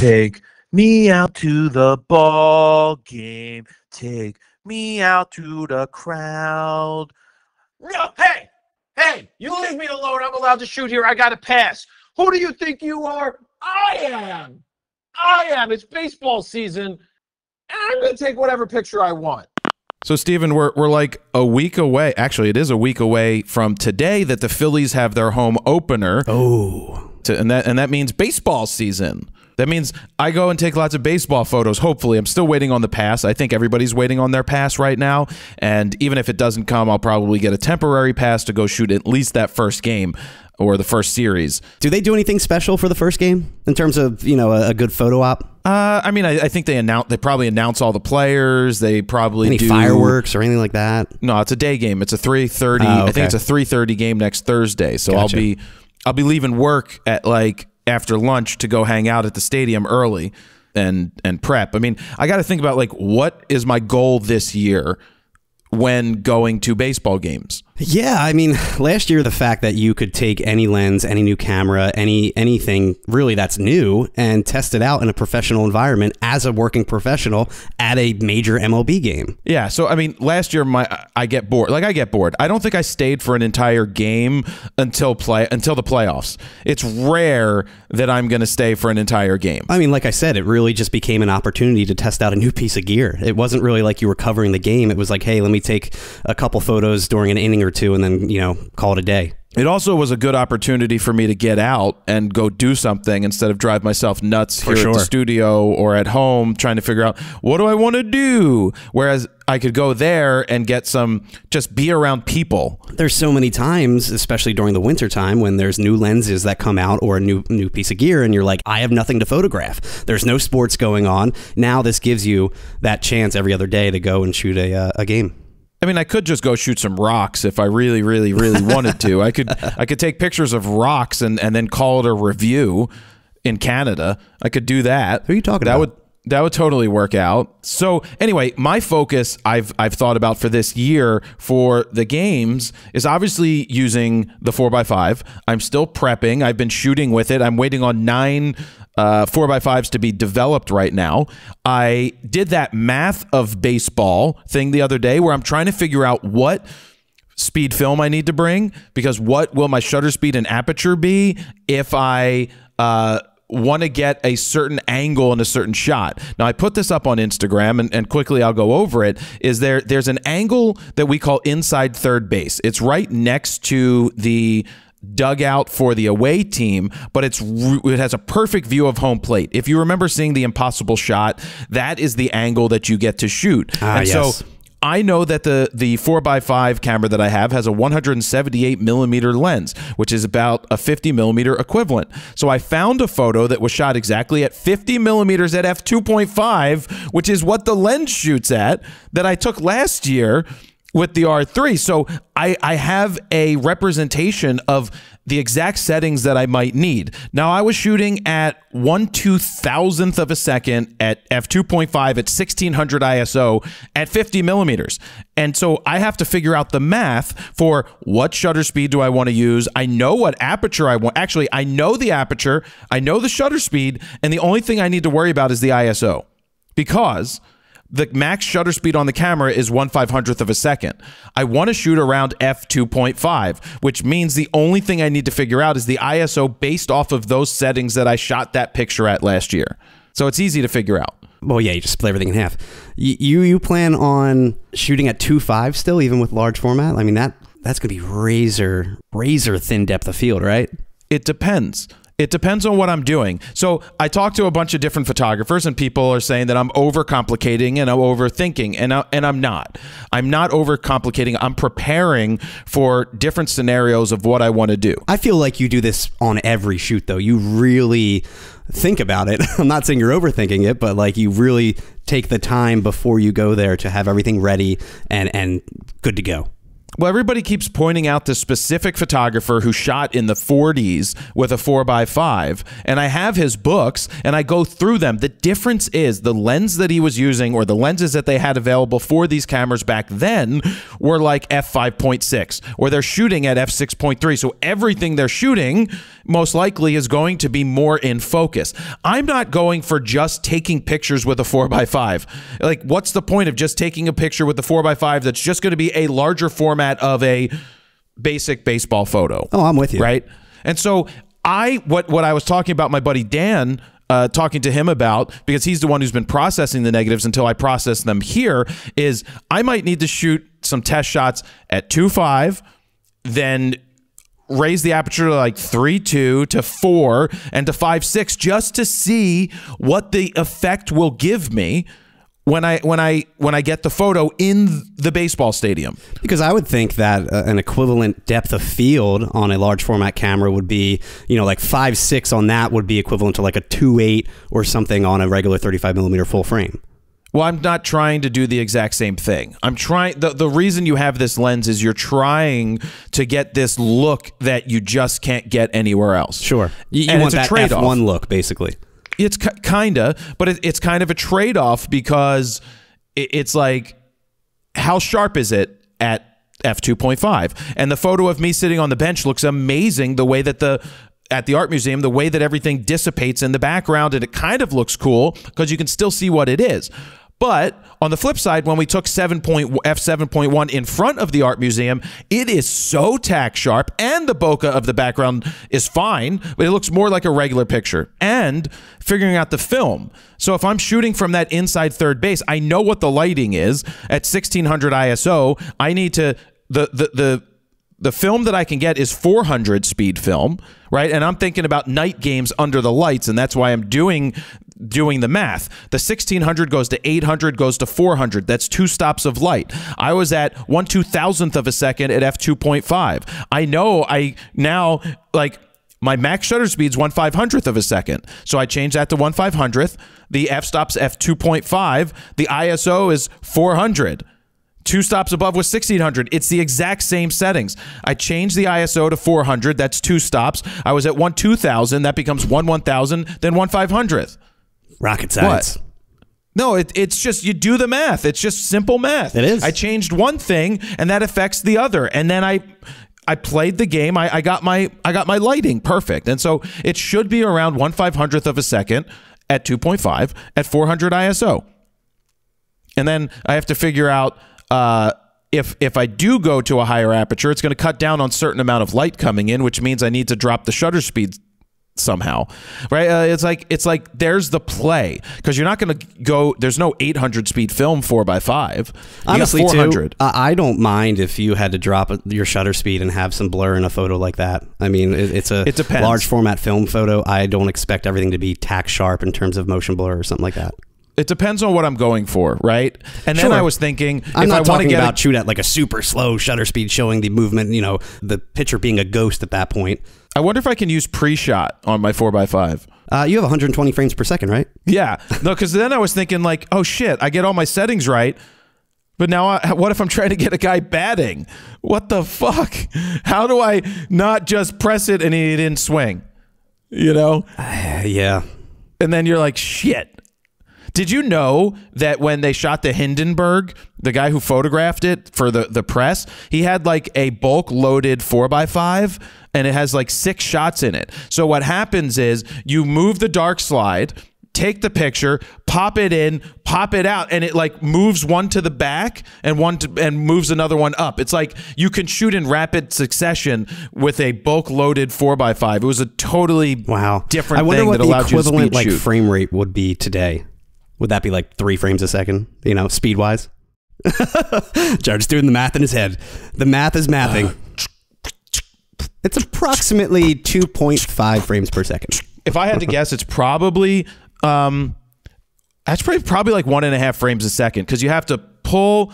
Take me out to the ball game. Take me out to the crowd. No, hey, hey, you leave me alone. I'm allowed to shoot here. I got to pass. Who do you think you are? I am. I am. It's baseball season, and I'm going to take whatever picture I want. So, Stephen, we're, we're like a week away. Actually, it is a week away from today that the Phillies have their home opener. Oh. To, and that and that means baseball season. That means I go and take lots of baseball photos. Hopefully, I'm still waiting on the pass. I think everybody's waiting on their pass right now. And even if it doesn't come, I'll probably get a temporary pass to go shoot at least that first game or the first series. Do they do anything special for the first game in terms of you know a, a good photo op? Uh, I mean, I, I, think they announce they probably announce all the players. They probably any do, fireworks or anything like that. No, it's a day game. It's a three thirty. Oh, okay. I think it's a three thirty game next Thursday. So Gotcha. I'll be I'll be leaving work at like after lunch to go hang out at the stadium early and and prep. I mean, I got to think about like what is my goal this year when going to baseball games. Yeah, I mean, last year the fact that you could take any lens, any new camera, any anything really that's new and test it out in a professional environment as a working professional at a major MLB game. Yeah, so I mean, last year my I get bored. Like I get bored. I don't think I stayed for an entire game until play until the playoffs. It's rare that I'm going to stay for an entire game. I mean, like I said, it really just became an opportunity to test out a new piece of gear. It wasn't really like you were covering the game. It was like, hey, let me take a couple photos during an inning or two and then, you know, call it a day. It also was a good opportunity for me to get out and go do something instead of drive myself nuts For here at the studio or at home trying to figure out what do I want to do. Whereas I could go there and get some just be around people. There's so many times, especially during the winter time, when there's new lenses that come out or a new new piece of gear, and you're like, I have nothing to photograph. There's no sports going on. Now this gives you that chance every other day to go and shoot a uh, a game. I mean, I could just go shoot some rocks if I really, really, really wanted to. I could, I could take pictures of rocks and, and then call it a review in Canada. I could do that. Who are you talking that about? would that would totally work out. So anyway, my focus I've I've thought about for this year for the games is obviously using the four x five. I'm still prepping. I've been shooting with it. I'm waiting on nine uh, four by fives to be developed right now. I did that math of baseball thing the other day where I'm trying to figure out what speed film I need to bring because what will my shutter speed and aperture be if I uh, want to get a certain angle in a certain shot. Now I put this up on Instagram and, and quickly I'll go over it. Is there there's an angle that we call inside third base. It's right next to the dugout for the away team, but it's it has a perfect view of home plate. If you remember seeing the impossible shot, that is the angle that you get to shoot. Ah, and yes. so I know that the the four x five camera that I have has a 178 millimeter lens, which is about a 50 millimeter equivalent. So I found a photo that was shot exactly at 50 millimeters at f 2.5, which is what the lens shoots at that I took last year with the R3. So I, I have a representation of the exact settings that I might need. Now I was shooting at one two thousandth of a second at f2.5 at 1600 ISO at 50 millimeters. And so I have to figure out the math for what shutter speed do I want to use. I know what aperture I want. Actually, I know the aperture, I know the shutter speed, and the only thing I need to worry about is the ISO because the max shutter speed on the camera is one five hundredth of a second. I want to shoot around f two point five, which means the only thing I need to figure out is the ISO based off of those settings that I shot that picture at last year. So it's easy to figure out. Well, yeah, you just split everything in half. You you, you plan on shooting at two five still, even with large format? I mean that that's gonna be razor razor thin depth of field, right? It depends. It depends on what I'm doing. So I talked to a bunch of different photographers, and people are saying that I'm overcomplicating and I'm overthinking, and I, and I'm not. I'm not overcomplicating. I'm preparing for different scenarios of what I want to do. I feel like you do this on every shoot, though. You really think about it. I'm not saying you're overthinking it, but like you really take the time before you go there to have everything ready and and good to go. Well, everybody keeps pointing out the specific photographer who shot in the 40s with a 4x5, and I have his books and I go through them. The difference is the lens that he was using or the lenses that they had available for these cameras back then were like f5.6 or they're shooting at f6.3. So everything they're shooting most likely is going to be more in focus. I'm not going for just taking pictures with a 4x5. Like, what's the point of just taking a picture with the 4x5 that's just going to be a larger format of a basic baseball photo? Oh, I'm with you. Right. And so I what what I was talking about my buddy Dan uh, talking to him about because he's the one who's been processing the negatives until I process them here is I might need to shoot some test shots at two five, then raise the aperture to like three two to four and to five six just to see what the effect will give me when I when I when I get the photo in the baseball stadium. Because I would think that uh, an equivalent depth of field on a large format camera would be, you know, like five six on that would be equivalent to like a two eight or something on a regular thirty five millimeter full frame. Well, I'm not trying to do the exact same thing. I'm trying the the reason you have this lens is you're trying to get this look that you just can't get anywhere else. Sure, you, you And want it's a that trade-off. F one look basically. It's kinda, but it, it's kind of a trade off because it, it's like, how sharp is it at f two point five? And the photo of me sitting on the bench looks amazing. The way that the at the art museum, the way that everything dissipates in the background, and it kind of looks cool because you can still see what it is. But on the flip side, when we took 7. F7.1 in front of the art museum, it is so tack sharp, and the bokeh of the background is fine, but it looks more like a regular picture. And figuring out the film. So if I'm shooting from that inside third base, I know what the lighting is at 1600 ISO. I need to the the the the film that I can get is 400 speed film, right? And I'm thinking about night games under the lights, and that's why I'm doing doing the math. The 1600 goes to 800, goes to 400. That's two stops of light. I was at one two thousandth of a second at f2.5. I know I now like my max shutter speed is one five hundredth of a second. So I change that to one five hundredth. The f stop's f2.5. The ISO is 400. Two stops above was 1600. It's the exact same settings. I changed the ISO to 400. That's two stops. I was at 1 2000. That becomes 1 1000, then 1 500th. Rocket science. No, it, it's just you do the math. It's just simple math. It is. I changed one thing, and that affects the other, and then I, I played the game. I, I got my I got my lighting perfect, and so it should be around one five hundredth of a second at two point five at four hundred ISO, and then I have to figure out uh, if if I do go to a higher aperture, it's going to cut down on certain amount of light coming in, which means I need to drop the shutter speed somehow right uh, it's like it's like there's the play because you're not going to go there's no 800 speed film 4 by 5 Honestly, too, 400 I I don't mind if you had to drop your shutter speed and have some blur in a photo like that. I mean, it, it's a It depends. large format film photo. I don't expect everything to be tack sharp in terms of motion blur or something like that. it depends on what i'm going for right and then Sure. i was thinking I'm if not i want to talking get about a, shoot at like a super slow shutter speed, showing the movement. You know, the picture being a ghost at that point. I wonder if i can use pre-shot on my 4 by 5 Uh, you have 120 frames per second, right? yeah no because then i was thinking like oh shit i get all my settings right but now, I, what if I'm trying to get a guy batting? What the fuck? How do I not just press it and he didn't swing? You know? Uh, yeah. and then you're like, shit. Did you know that when they shot the Hindenburg, the guy who photographed it for the, the press, he had like a bulk loaded 4x5 and it has like six shots in it. So what happens is you move the dark slide, take the picture, pop it in, pop it out, and it like moves one to the back and one to, and moves another one up. It's like you can shoot in rapid succession with a bulk loaded 4x5. It was a totally Wow. different I wonder thing what that the allowed you to equivalent like shoot. frame rate would be today. Would that be like three frames a second? You know, speed wise. Jared's doing the math in his head. The math is mathing. it's approximately 2.5 frames per second. if I had to guess, it's probably um, that's probably probably like one and a half frames a second because you have to pull,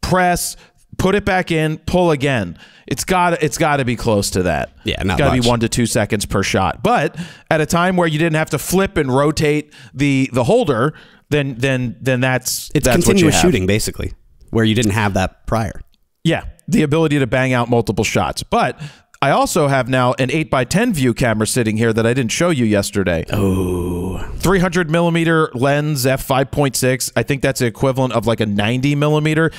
press, put it back in, pull again. It's got it's got to be close to that. Yeah, not got to be one to two seconds per shot. But at a time where you didn't have to flip and rotate the the holder, then then then that's It's that's what you continuous shooting, basically, where you didn't have that prior. Yeah, the ability to bang out multiple shots. But I also have now an 8x10 view camera sitting here that I didn't show you yesterday. Oh, 300 millimeter lens, f5.6. I think that's the equivalent of like a 90 millimeter.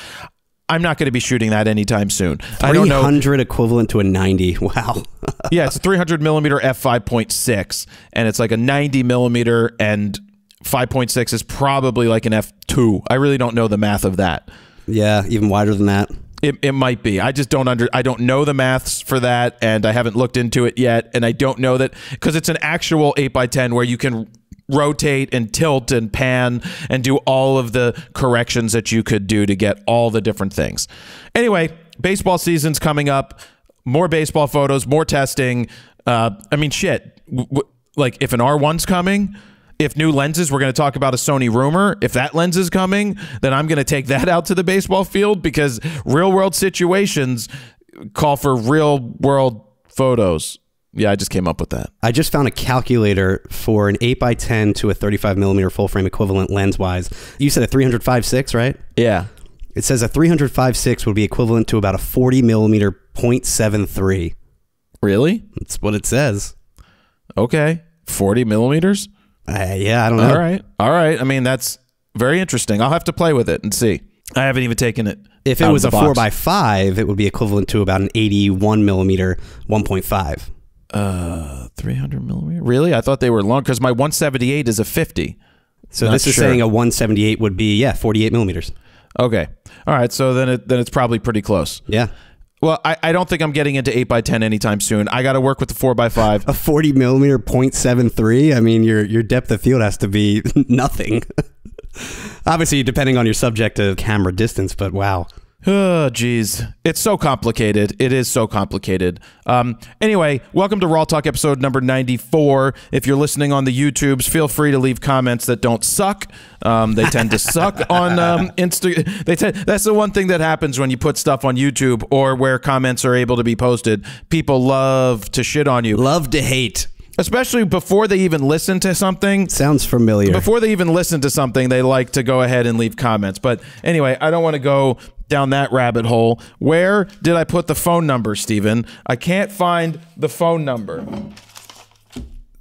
I'm not going to be shooting that anytime soon. I don't know. 300 equivalent to a 90. Wow. Yeah, it's a 300 millimeter f5.6, and it's like a 90 millimeter, and 5.6 is probably like an f2. I really don't know the math of that. yeah, even wider than that. It, it might be. I just don't under. I don't know the maths for that, and I haven't looked into it yet. And I don't know that because it's an actual eight by ten where you can rotate and tilt and pan and do all of the corrections that you could do to get all the different things. Anyway, baseball season's coming up. More baseball photos, more testing. Uh, I mean, shit. W- w- like if an R1's coming, if new lenses, we're going to talk about a Sony rumor. If that lens is coming, then I'm going to take that out to the baseball field because real world situations call for real world photos. Yeah, I just came up with that. I just found a calculator for an 8x10 to a 35 millimeter full frame equivalent lens wise. You said a 305.6, right? Yeah. It says a 305.6 would be equivalent to about a 40 millimeter 0.73. Really? That's what it says. Okay. 40 millimeters? Uh, yeah, I don't know. All right. All right. I mean, that's very interesting. I'll have to play with it and see. I haven't even taken it. If it was a box. 4x5, it would be equivalent to about an 81 millimeter 1.5. Uh, 300 millimeter. Really? I thought they were long because my 178 is a 50. So Not this is sure. saying a 178 would be, yeah, 48 millimeters. Okay. All right. So then it then it's probably pretty close. Yeah. Well, I, I don't think I'm getting into 8 by 10 anytime soon. I got to work with the 4 by 5 A 40 millimeter 0.73. I mean, your your depth of field has to be nothing. Obviously, depending on your subjective camera distance, but wow. Oh, geez. It's so complicated. It is so complicated. Um, anyway, welcome to Raw Talk episode number 94. If you're listening on the YouTubes, feel free to leave comments that don't suck. Um, they tend to suck on um, Insta. They tend, that's the one thing that happens when you put stuff on YouTube or where comments are able to be posted. People love to shit on you, Love to hate. especially before they even listen to something. Sounds familiar. Before they even listen to something, they like to go ahead and leave comments. But anyway, I don't want to go down that rabbit hole. Where did I put the phone number, Stephen? I can't find the phone number.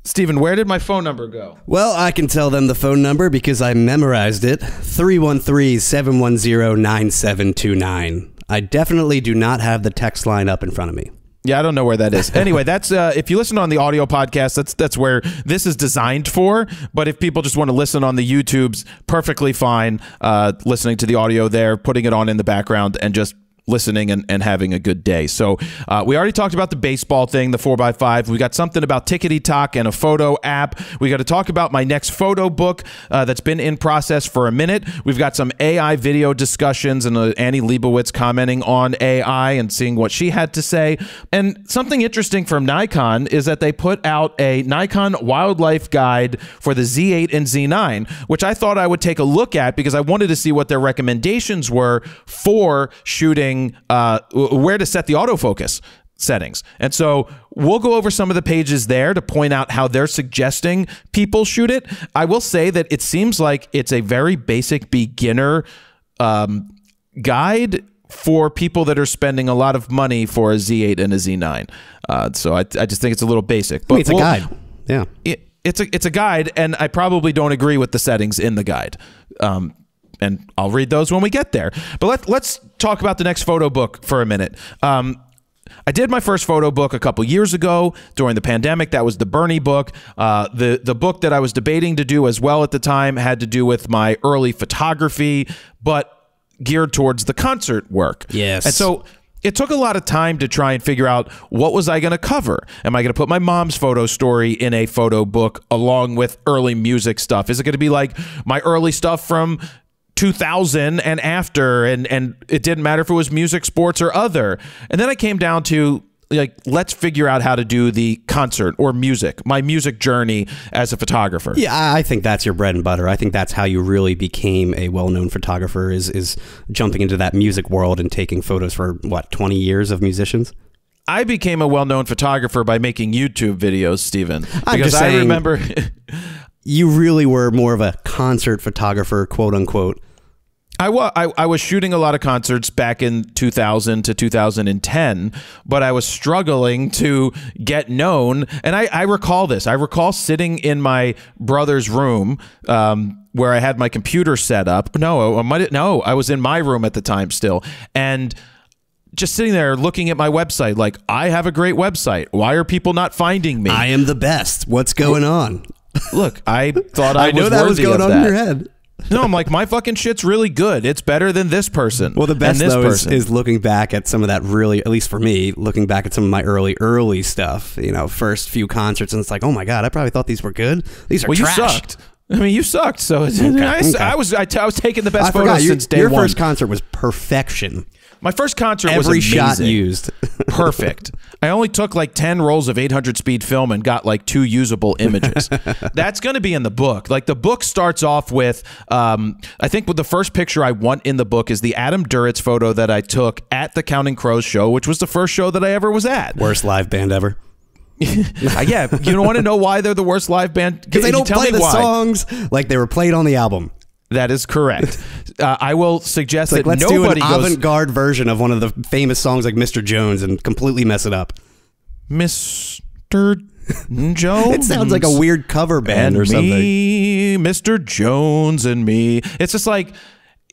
Stephen, where did my phone number go? Well, I can tell them the phone number because I memorized it 313 710 9729. I definitely do not have the text line up in front of me. Yeah, I don't know where that is. Anyway, that's uh, if you listen on the audio podcast, that's that's where this is designed for. But if people just want to listen on the YouTubes, perfectly fine. Uh, listening to the audio there, putting it on in the background, and just listening and, and having a good day. So uh, we already talked about the baseball thing, the 4x5. We got something about Tickety Talk and a photo app. We got to talk about my next photo book uh, that's been in process for a minute. We've got some AI video discussions and uh, Annie Leibovitz commenting on AI and seeing what she had to say. And something interesting from Nikon is that they put out a Nikon wildlife guide for the Z8 and Z9, which I thought I would take a look at because I wanted to see what their recommendations were for shooting, uh, where to set the autofocus settings. And so we'll go over some of the pages there to point out how they're suggesting people shoot it. I will say that it seems like it's a very basic beginner um, guide for people that are spending a lot of money for a Z8 and a Z9. Uh, so I, I just think it's a little basic. But I mean, it's a we'll- guide. Yeah. it, it's a it's a guide, and I probably don't agree with the settings in the guide. Um, and I'll read those when we get there. But let let's talk about the next photo book for a minute. Um, I did my first photo book a couple years ago during the pandemic. That was the Bernie book. Uh, the the book that I was debating to do as well at the time had to do with my early photography, but geared towards the concert work. Yes. and so it took a lot of time to try and figure out what was I going to cover. Am I going to put my mom's photo story in a photo book along with early music stuff? Is it going to be like my early stuff from 2000 and after and and it didn't matter if it was music, sports or other. And then I came down to like let's figure out how to do the concert or music, my music journey as a photographer. Yeah, I think that's your bread and butter. I think that's how you really became a well-known photographer is is jumping into that music world and taking photos for what, 20 years of musicians? I became a well-known photographer by making YouTube videos, Stephen. Because just I remember You really were more of a concert photographer, quote unquote. I, wa- I, I was shooting a lot of concerts back in 2000 to 2010, but I was struggling to get known. And I, I recall this. I recall sitting in my brother's room um, where I had my computer set up. No, I might, no, I was in my room at the time still. And just sitting there looking at my website, like, I have a great website. Why are people not finding me? I am the best. What's going on? Look, I thought I, I know that was going on that. in your head. No, I'm like, my fucking shit's really good. It's better than this person. Well, the best this though is, is looking back at some of that really, at least for me, looking back at some of my early, early stuff. You know, first few concerts, and it's like, oh my god, I probably thought these were good. These are well, trash. you sucked. I mean, you sucked. So it's, I, okay. I was I, t- I was taking the best I photos forgot. Your, since day your one. first concert was perfection. My first concert was Every amazing. shot used. Perfect. I only took like 10 rolls of 800 speed film and got like two usable images. That's going to be in the book. Like the book starts off with, um, I think with the first picture I want in the book is the Adam Duritz photo that I took at the Counting Crows show, which was the first show that I ever was at. Worst live band ever. Uh, yeah, you don't want to know why they're the worst live band Because they don't tell play the why. songs like they were played on the album. That is correct. Uh, I will suggest Like, that let's do an avant-garde version of one of the famous songs like Mr. Jones and completely mess it up. Mr. Jones. It sounds like a weird cover band and or something. me, Mr. Jones and me. It's just like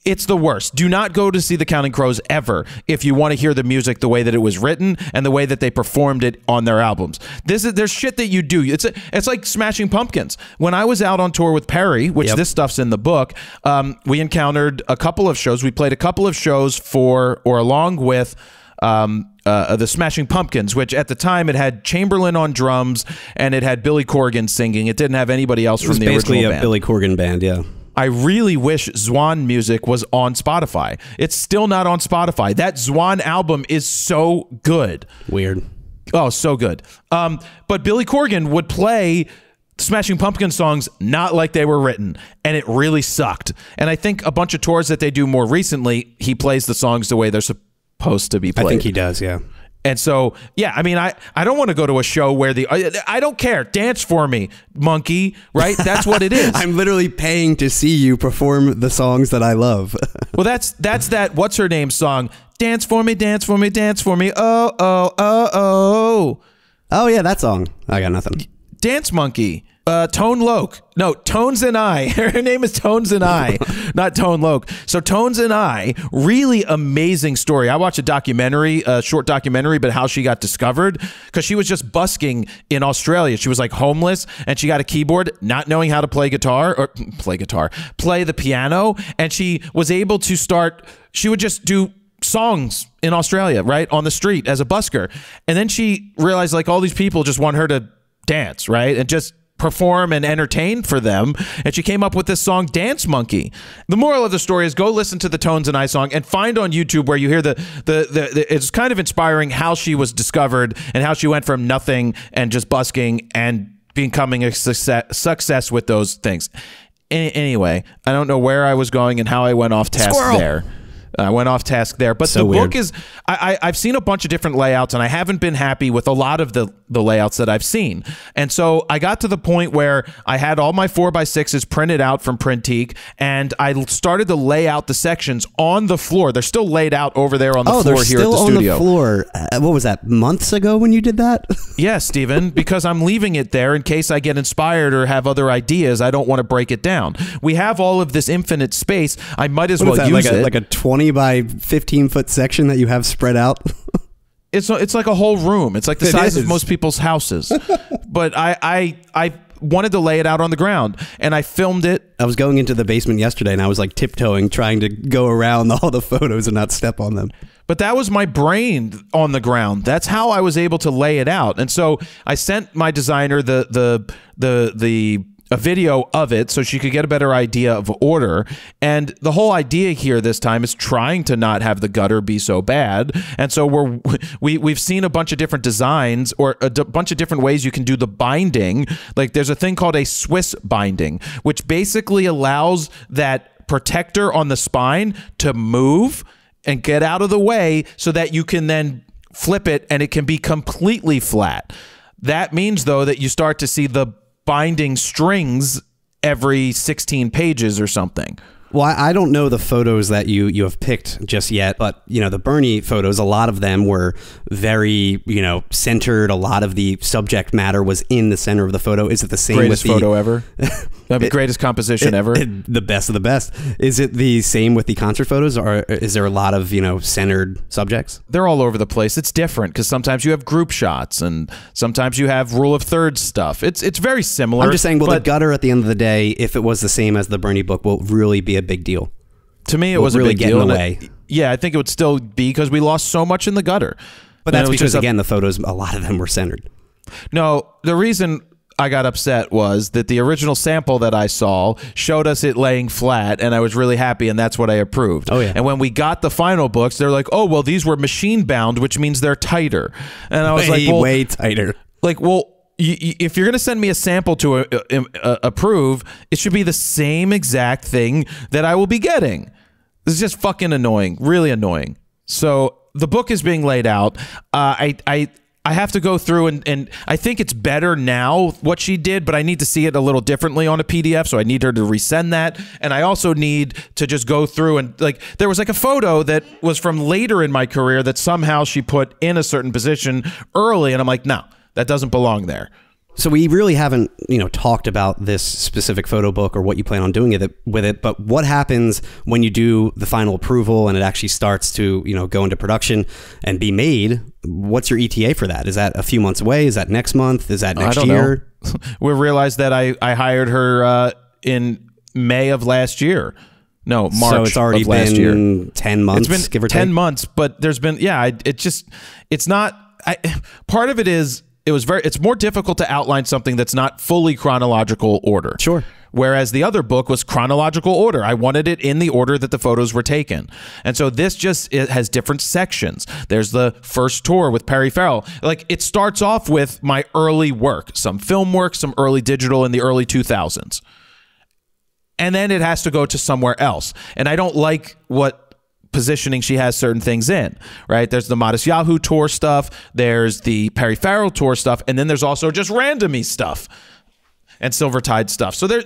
it's the worst. Do not go to see the Counting Crows ever if you want to hear the music the way that it was written and the way that they performed it on their albums. This is there's shit that you do. It's it's like Smashing Pumpkins. When I was out on tour with Perry, which Yep. this stuff's in the book, um, we encountered a couple of shows. We played a couple of shows for or along with um, uh, the Smashing Pumpkins, which at the time it had Chamberlin on drums and it had Billy Corgan singing. It didn't have anybody else It was from the basically original a band. Billy Corgan band, yeah. I really wish Zwan music was on Spotify. It's still not on Spotify. That Zwan album is so good. Weird. Oh, so good. Um, but Billy Corgan would play Smashing Pumpkin songs not like they were written, and it really sucked. And I think a bunch of tours that they do more recently, he plays the songs the way they're supposed to be played. I think he does, yeah. And so, yeah, I mean, I, I don't want to go to a show where the I, I don't care. Dance for me, monkey. Right? That's what it is. I'm literally paying to see you perform the songs that I love. well, that's that's that. What's her name song? Dance for me, dance for me, dance for me. Oh oh oh oh. oh yeah, that song. I got nothing. Dance Monkey. Uh, Tone Loc. No, Tones and I. Her name is Tones and I, not Tone Loc. So Tones and I, really amazing story. I watched a documentary, a short documentary, but how she got discovered because she was just busking in Australia. She was like homeless and she got a keyboard, not knowing how to play guitar or play guitar, play the piano, and she was able to start. She would just do songs in Australia, right on the street as a busker, and then she realized like all these people just want her to dance, right? And just perform and entertain for them. And she came up with this song, Dance Monkey. The moral of the story is go listen to the Tones and I song and find on YouTube where you hear the, the, the, the it's kind of inspiring how she was discovered and how she went from nothing and just busking and becoming a success, success with those things. Any, anyway, I don't know where I was going and how I went off task Squirrel. there. I went off task there, but So the weird. book is. I, I I've seen a bunch of different layouts, and I haven't been happy with a lot of the the layouts that I've seen. And so I got to the point where I had all my four by sixes printed out from Printique, and I started to lay out the sections on the floor. They're still laid out over there on the oh, floor they're here still at the on studio. the floor. Uh, what was that? Months ago when you did that? Yes, Stephen, because I'm leaving it there in case I get inspired or have other ideas. I don't want to break it down. We have all of this infinite space. I might as What well use Like a, it. like a 20 by 15 foot section that you have spread out. it's it's like a whole room. It's like the It size is. of most people's houses. but I I I wanted to lay it out on the ground, and I filmed it. I was going into the basement yesterday and I was like tiptoeing, trying to go around all the photos and not step on them. But that was my brain on the ground. That's how I was able to lay it out. And so I sent my designer the the the the a video of it so she could get a better idea of order. And the whole idea here this time is trying to not have the gutter be so bad. And so we're we we've seen a bunch of different designs or a bunch of different ways you can do the binding. Like there's a thing called a Swiss binding, which basically allows that protector on the spine to move and get out of the way so that you can then flip it and it can be completely flat. That means though that you start to see the binding strings every 16 pages or something. Well, I I don't know the photos that you you have picked just yet, but you know the Bernie photos. A lot of them were very you know centered. A lot of the subject matter was in the center of the photo. Is it the same Greatest with the photo ever. That'd be greatest composition ever. the best of the best? Is it the same with the concert photos, or is there a lot of you know centered subjects? they're all over the place. It's different because sometimes you have group shots and sometimes you have rule of thirds stuff. It's it's very similar. I'm just saying, well, the gutter at the end of the day, if it was the same as the Bernie book, will really be a big deal. to me it was really a big deal. And it- yeah, I think it would still be because we lost so much in the gutter. But that's because again, the photos, a lot of them were centered. No, the reason I got upset was that the original sample that I saw showed us it laying flat, and I was really happy, and that's what I approved. Oh, yeah. And when we got the final books, they're like, "Oh, well, these were machine bound, which means they're tighter." And I was way, like, "Well, way tighter. like, well." If you're going to send me a sample to uh, uh, uh, approve, it should be the same exact thing that I will be getting. This is just fucking annoying, really annoying. So the book is being laid out. Uh, I I I have to go through and and I think it's better now what she did, but I need to see it a little differently on a PDF. So I need her to resend that, and I also need to just go through and like there was like a photo that was from later in my career that somehow she put in a certain position early, and I'm like, no, that doesn't belong there. So we really haven't, you know, talked about this specific photo book or what you plan on doing with it, with it. But what happens when you do the final approval and it actually starts to, you know, go into production and be made? What's your ETA for that? Is that a few months away? Is that next month? Is that next I don't year? we realized that I I hired her uh, in May of last year. No, March. so it's already of last been year. ten months, It's been give or ten take. months, but there's been yeah. I, it just it's not. I part of it is it was very. It's more difficult to outline something that's not fully chronological order. Sure. Whereas the other book was chronological order. I wanted it in the order that the photos were taken. And so this just it has different sections. There's the first tour with Perry Farrell. Like it starts off with my early work, some film work, some early digital in the early 2000s. And then it has to go to somewhere else. And I don't like what positioning she has certain things in, right? There's the Modest Yahoo tour stuff, there's the Perry Farrell tour stuff, and then there's also just randomy stuff and Silvertide stuff. So there,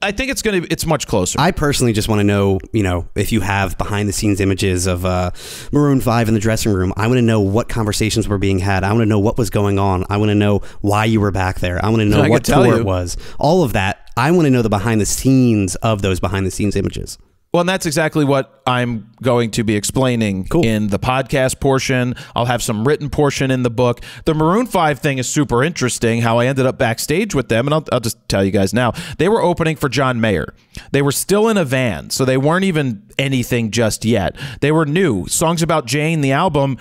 I think it's gonna, it's much closer. I personally just want to know, you know, if you have behind the scenes images of uh, Maroon 5 in the dressing room. I want to know what conversations were being had. I want to know what was going on. I want to know why you were back there. I want to know I what tour you. it was. All of that. I want to know the behind the scenes of those behind the scenes images. Well, and that's exactly what I'm going to be explaining Cool. in the podcast portion. I'll have some written portion in the book. The Maroon 5 thing is super interesting, how I ended up backstage with them. And I'll, I'll just tell you guys now. They were opening for John Mayer. They were still in a van, so they weren't even anything just yet. They were new. Songs About Jane, the album,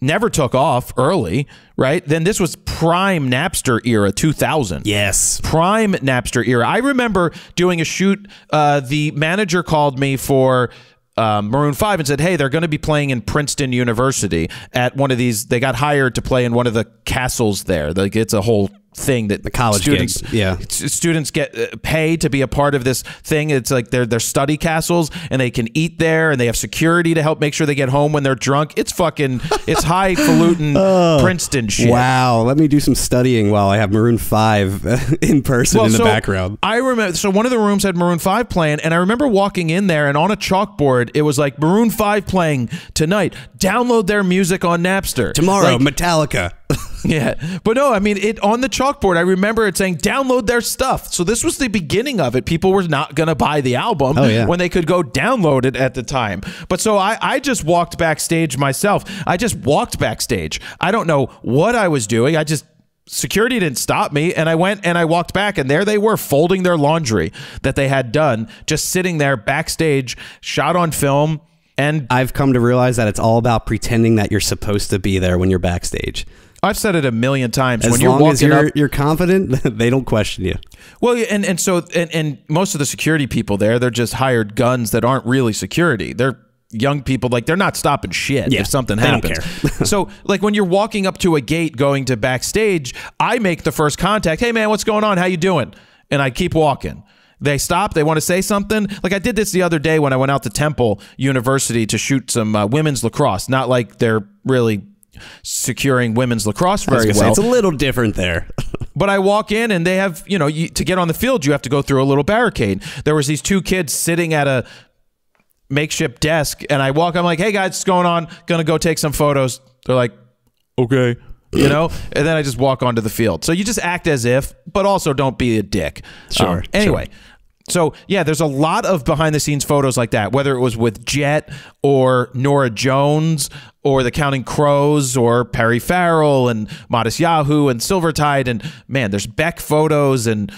never took off early, right? Then this was prime Napster era, 2000 Yes. prime Napster era. I remember doing a shoot. Uh, the manager called me for um, Maroon Five and said, "Hey, they're going to be playing in Princeton University at one of these. They got hired to play in one of the castles there. Like it's a whole thing that the college students, gigs, yeah. students get uh, paid to be a part of this thing. It's like they're they're study castles, and they can eat there, and they have security to help make sure they get home when they're drunk. It's fucking, it's highfalutin oh. Princeton shit. Wow. Let me do some studying while I have Maroon 5 in person in the so background. I remember. So one of the rooms had Maroon Five playing, and I remember walking in there, and on a chalkboard it was like Maroon Five playing tonight. Download their music on Napster Tomorrow, Like, Metallica. yeah, but no, I mean it on the chalkboard. I remember it saying download their stuff. So this was the beginning of it. People were not going to buy the album Oh, yeah. when they could go download it at the time. But so I, I just walked backstage myself. I just walked backstage. I don't know what I was doing. I just security didn't stop me and I went and I walked back and there they were folding their laundry that they had done, just sitting there backstage, shot on film. And I've come to realize that it's all about pretending that you're supposed to be there when you're backstage. I've said it a million times. As when you're long walking as you're up, you're confident, they don't question you. Well, and and so and, and most of the security people there, they're just hired guns that aren't really security. They're young people like they're not stopping shit Yeah, if something happens. so like when you're walking up to a gate going to backstage, I make the first contact. Hey man, what's going on? How you doing? And I keep walking. They stop. They want to say something. Like I did this the other day when I went out to Temple University to shoot some uh, women's lacrosse. Not like they're really securing women's lacrosse very well. it's a little different there. But I walk in and they have, you know, you, to get on the field, you have to go through a little barricade. There was these two kids sitting at a makeshift desk, and I walk. I'm like, "Hey guys, what's going on? Gonna go take some photos." They're like, "Okay." You know, and then I just walk onto the field. So you just act as if, but also don't be a dick. Sure, Um, anyway, sure. So yeah, there's a lot of behind the scenes photos like that, whether it was with Jet or Norah Jones or the Counting Crows or Perry Farrell and Modest Yahoo and Silvertide and man, there's Beck photos and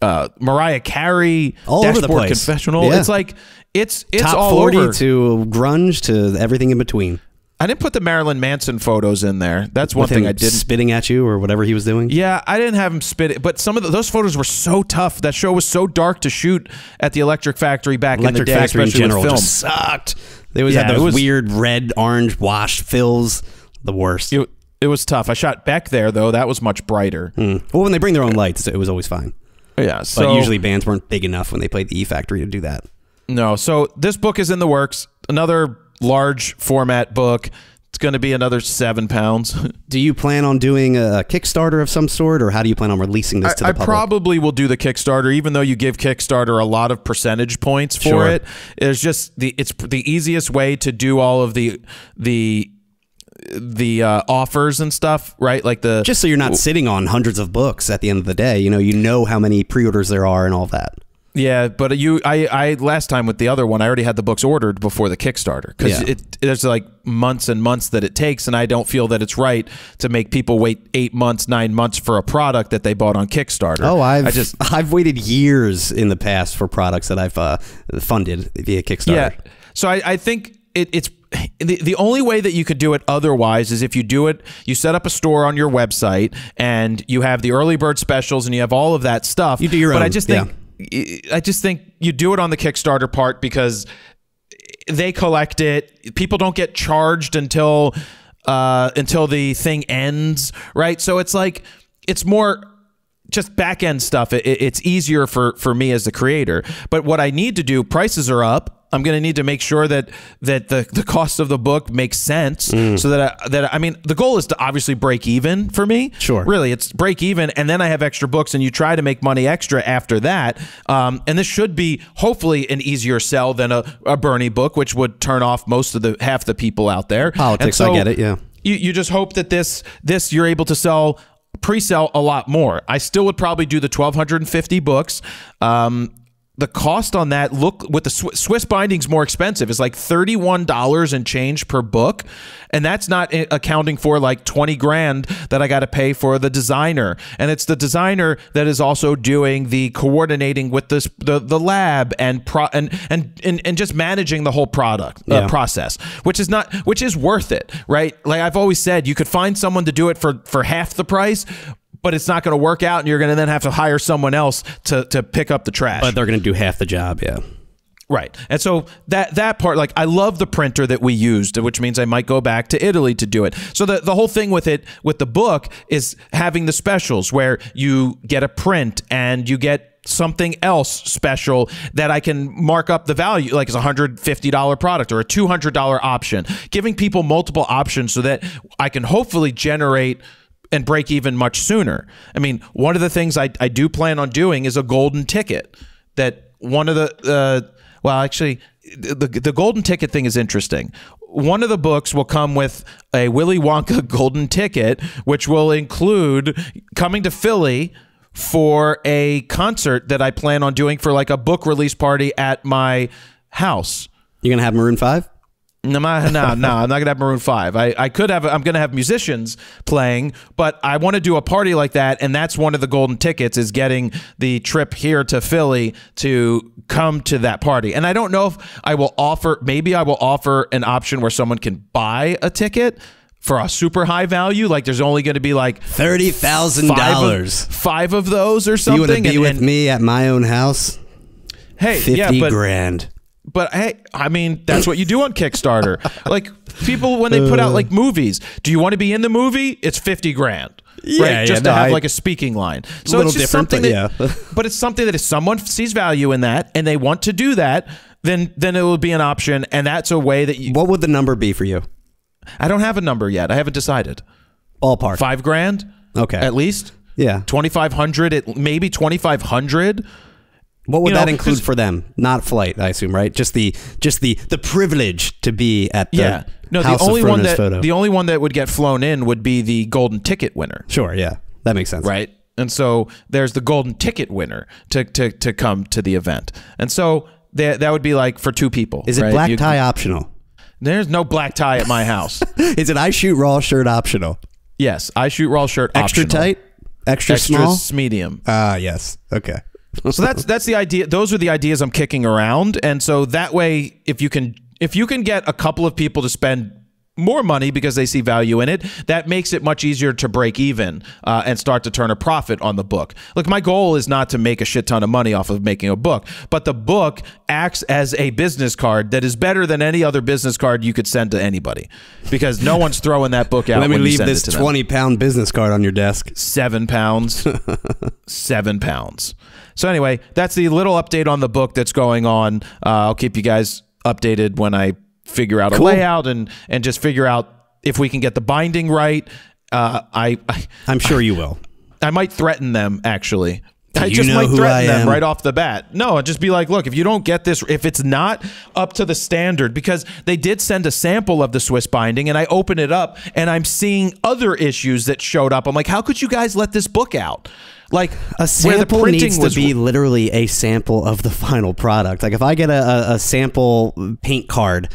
uh, Mariah Carey, All over the place. Confessional. Yeah. It's like it's it's Top all 40 over. to grunge to everything in between. I didn't put the Marilyn Manson photos in there. That's one With thing I didn't. spitting at you or whatever he was doing. Yeah, I didn't have him spit it, but some of the, those photos were so tough. That show was so dark to shoot at the Electric Factory back in the Electric day, Factory in general film. just sucked. They always Yeah, had those was- weird red, orange, wash fills. The worst. It, it was tough. I shot back there though. That was much brighter. Mm. Well, when they bring their own lights, it was always fine. Yeah. But usually bands weren't big enough when they played the E Factory to do that. no. So this book is in the works. Another large format book. It's going to be another seven pounds. Do you plan on doing a Kickstarter of some sort, or how do you plan on releasing this to I, the I public? probably will do the Kickstarter, even though you give Kickstarter a lot of percentage points for Sure. it. It's just the it's the easiest way to do all of the the the uh, offers and stuff, right? Like the Just so you're not sitting on hundreds of books at the end of the day. You know, you know how many pre-orders there are and all that. Yeah, but you, I, I last time with the other one, I already had the books ordered before the Kickstarter because Yeah. it there's like months and months that it takes, and I don't feel that it's right to make people wait eight months, nine months for a product that they bought on Kickstarter. Oh, I've I just I've waited years in the past for products that I've uh, funded via Kickstarter. yeah. So I, I think it, it's the, the only way that you could do it otherwise is if you do it, you set up a store on your website and you have the early bird specials and you have all of that stuff. You do your but I just think I just think you do it on the Kickstarter part because they collect it. People don't get charged until uh, until the thing ends, right? So it's like it's more just back end stuff. It, it- it's easier for for me as the creator. But what I need to do, prices are up. I'm going to need to make sure that that the, the cost of the book makes sense, Mm. so that I, that I mean the goal is to obviously break even for me. Sure. really, it's break even, and then I have extra books, and you try to make money extra after that. Um, and this should be hopefully an easier sell than a, a Bernie book, which would turn off most of the half the people out there. Politics, And I get it, yeah. you, you just hope that this this you're able to sell pre-sell a lot more. I still would probably do the 1250 books. Um, the cost on that look with the Swi- Swiss bindings more expensive. It's like $31 and change per book. And that's not accounting for like 20 grand that I got to pay for the designer. And it's the designer that is also doing the coordinating with this the, the lab and pro and, and and and just managing the whole product uh, Yeah. process, which is not which is worth it, right? Like I've always said, you could find someone to do it for for half the price, but it's not going to work out, and you're going to then have to hire someone else to to pick up the trash. But they're going to do half the job, yeah. Right. And so that that part, like I love the printer that we used, which means I might go back to Italy to do it. So the, the whole thing with it with the book is having the specials where you get a print and you get something else special that I can mark up the value, like it's a hundred fifty dollar product or a two hundred dollar option, giving people multiple options so that I can hopefully generate and break even much sooner. I mean, one of the things I, I do plan on doing is a golden ticket that one of the uh, well actually the, the golden ticket thing is interesting one of the books will come with a willy wonka golden ticket which will include coming to philly for a concert that i plan on doing for like a book release party at my house You're going to have Maroon 5? No, no, no, I'm not gonna have Maroon Five. I, I could have. I'm gonna have musicians playing, but I want to do a party like that, and that's one of the golden tickets is getting the trip here to Philly to come to that party. And I don't know if I will offer. Maybe I will offer an option where someone can buy a ticket for a super high value. Like there's only going to be like $30,000. five of those or something. You want to be and- with and- me at my own house? Hey, 50 yeah, but grand. But hey, I mean, that's what you do on Kickstarter. like people when they put out like movies, do you want to be in the movie? It's fifty grand. Yeah, right? yeah, just no, to have I- like a speaking line. So it's just something but that, yeah. but it's something that if someone sees value in that and they want to do that, then then it will be an option, and that's a way that you. What would the number be for you? I don't have a number yet. I haven't decided. Ballpark. Five grand, Okay. at least. yeah. Twenty five hundred, it maybe twenty five hundred. What would you know, that include for them? Not flight, I assume, right? Just the just the the privilege to be at the Yeah. No, House the only one that photo. the only one that would get flown in would be the golden ticket winner, sure, yeah, that makes sense. right? And so there's the golden ticket winner to to to come to the event, and so that that would be like for two people. Is it right? black You- tie optional? There's no black tie at my house. Is it I shoot raw shirt optional? yes, I shoot raw shirt. Extra optional. tight, extra, extra small. medium. Ah, yes. Okay. So that's that's the idea. Those are the ideas I'm kicking around, and so that way, if you can if you can get a couple of people to spend more money because they see value in it, that makes it much easier to break even uh, and start to turn a profit on the book. Look, my goal is not to make a shit ton of money off of making a book, but the book acts as a business card that is better than any other business card you could send to anybody because no one's throwing that book out. Let me leave send this it to them twenty pound business card on your desk. seven pounds. seven pounds. So anyway, that's the little update on the book that's going on. Uh, I'll keep you guys updated when I figure out a Cool. layout and and just figure out if we can get the binding right. Uh, I, I I'm sure you will. I might threaten them actually. I you just know might who threaten I them am? right off the bat. No, I'd just be like, look, if you don't get this, if it's not up to the standard, because they did send a sample of the Swiss binding and I open it up and I'm seeing other issues that showed up. I'm like, how could you guys let this book out? Like A where the sample printing needs was to be literally a sample of the final product. Like if I get a, a, a sample paint card,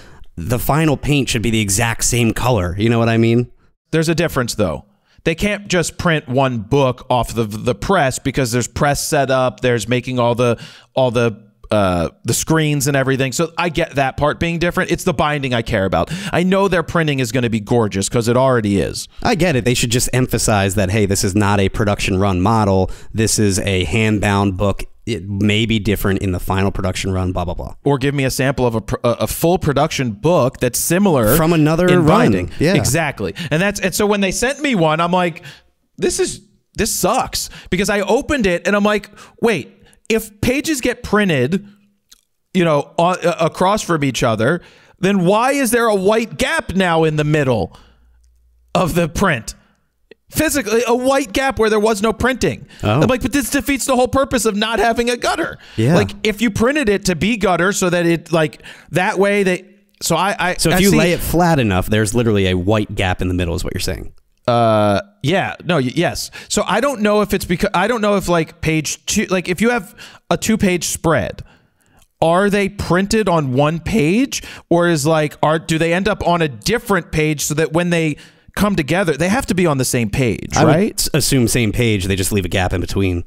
the final paint should be the exact same color. You know what I mean? There's a difference though. They can't just print one book off the the press because there's press set up, there's making all the all the uh, the screens and everything. So I get that part being different. It's the binding I care about. I know their printing is going to be gorgeous because it already is. I get it. They should just emphasize that hey, this is not a production run model. This is a hand bound book. It may be different in the final production run. Blah blah blah. Or give me a sample of a, a full production book that's similar From another in binding. Yeah. exactly. And that's and so when they sent me one, I'm like, this is this sucks because I opened it and I'm like, wait, if pages get printed, you know, on, uh, across from each other, then why is there a white gap now in the middle of the print? Physically, a white gap where there was no printing. Oh. I'm like, but this defeats the whole purpose of not having a gutter. Yeah. Like, if you printed it to be gutter, so that it like that way they. So I, I So if I you see- lay it flat enough, there's literally a white gap in the middle. Is what you're saying? Uh, yeah, no, y- yes. So I don't know if it's because I don't know if like page two, like if you have a two-page spread, are they printed on one page, or is like are do they end up on a different page so that when they come together, they have to be on the same page, I right? assume same page. They just leave a gap in between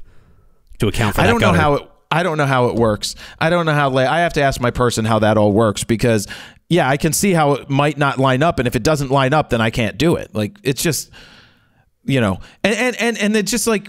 to account for. I don't know how it. I don't know how it works. I don't know how. I have to ask my person how that all works because, yeah, I can see how it might not line up, and if it doesn't line up, then I can't do it. Like it's just, you know, and and and and it's just like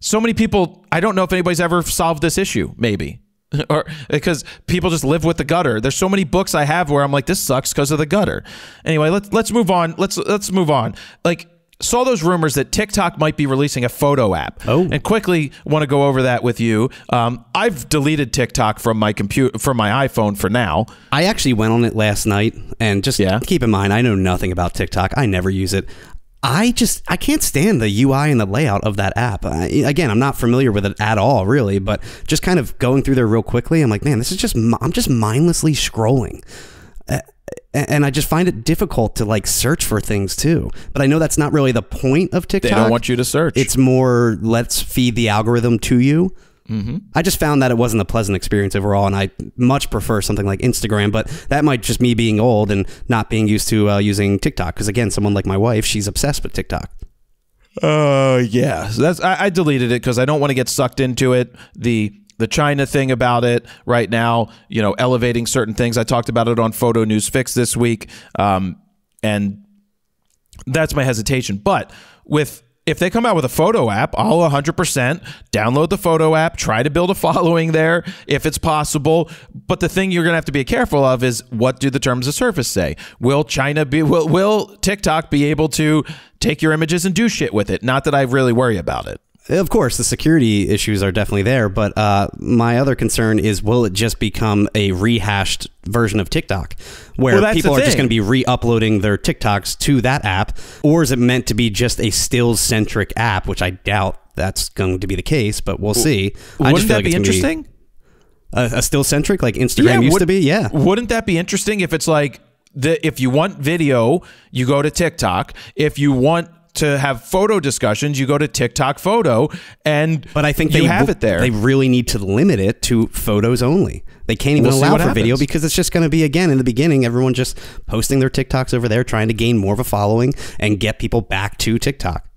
so many people. I don't know if anybody's ever solved this issue. Maybe. Or because people just live with the gutter. There's so many books I have where I'm like, this sucks because of the gutter. Anyway, let's let's move on. Let's let's move on. Like saw those rumors that TikTok might be releasing a photo app. Oh. And quickly want to go over that with you. Um, I've deleted TikTok from my computer from my iPhone for now. I actually went on it last night, and just Yeah? keep in mind, I know nothing about TikTok. I never use it. I just I can't stand the UI and the layout of that app. I, again, I'm not familiar with it at all, really. But just kind of going through there real quickly, I'm like, man, this is just I'm just mindlessly scrolling. Uh, and I just find it difficult to like search for things too. But I know that's not really the point of TikTok. They don't want you to search. It's more let's feed the algorithm to you. Mm-hmm. I just found that it wasn't a pleasant experience overall, and I much prefer something like Instagram. But that might just me being old and not being used to uh, using TikTok. Because again, someone like my wife, she's obsessed with TikTok. Uh, yeah. So that's I, I deleted it because I don't want to get sucked into it. The the China thing about it right now, you know, elevating certain things. I talked about it on Photo News Fix this week, um, and that's my hesitation. But with if they come out with a photo app, I'll 100% download the photo app, try to build a following there if it's possible. But the thing you're going to have to be careful of is what do the terms of service say? Will China be will will TikTok be able to take your images and do shit with it? Not that I really worry about it. Of course, the security issues are definitely there, but uh, my other concern is will it just become a rehashed version of TikTok where Well, people are just going to be re uploading their TikToks to that app? Or is it meant to be just a stills centric app, which I doubt that's going to be the case, but we'll see. Wouldn't just feel that like be interesting? a, a still centric like Instagram used would- to be? Yeah. Wouldn't that be interesting if it's like the if you want video, you go to TikTok. If you want to have photo discussions, you go to TikTok photo, and But I think they have it there. They really need to limit it to photos only. They can't even We'll allow for video because it's just going to be again in the beginning everyone just posting their TikToks over there trying to gain more of a following and get people back to TikTok.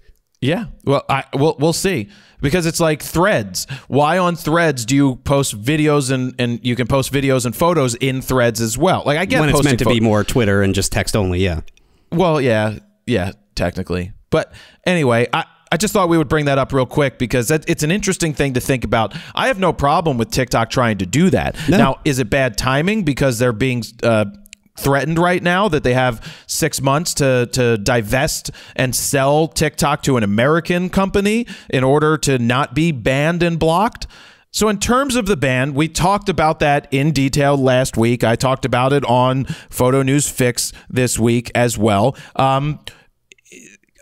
Yeah. Well, I we'll, we'll see because it's like threads. Why on threads do you post videos and and you can post videos and photos in threads as well? Like I get when it's meant to be more Twitter and just text only, yeah. Well, yeah, yeah, technically. But anyway, I, I just thought we would bring that up real quick because that, it's an interesting thing to think about. I have no problem with TikTok trying to do that. Now, is it bad timing because they're being uh, threatened right now that they have six months to to divest and sell TikTok to an American company in order to not be banned and blocked? So, in terms of the ban, we talked about that in detail last week. I talked about it on Photo News Fix this week as well. Um,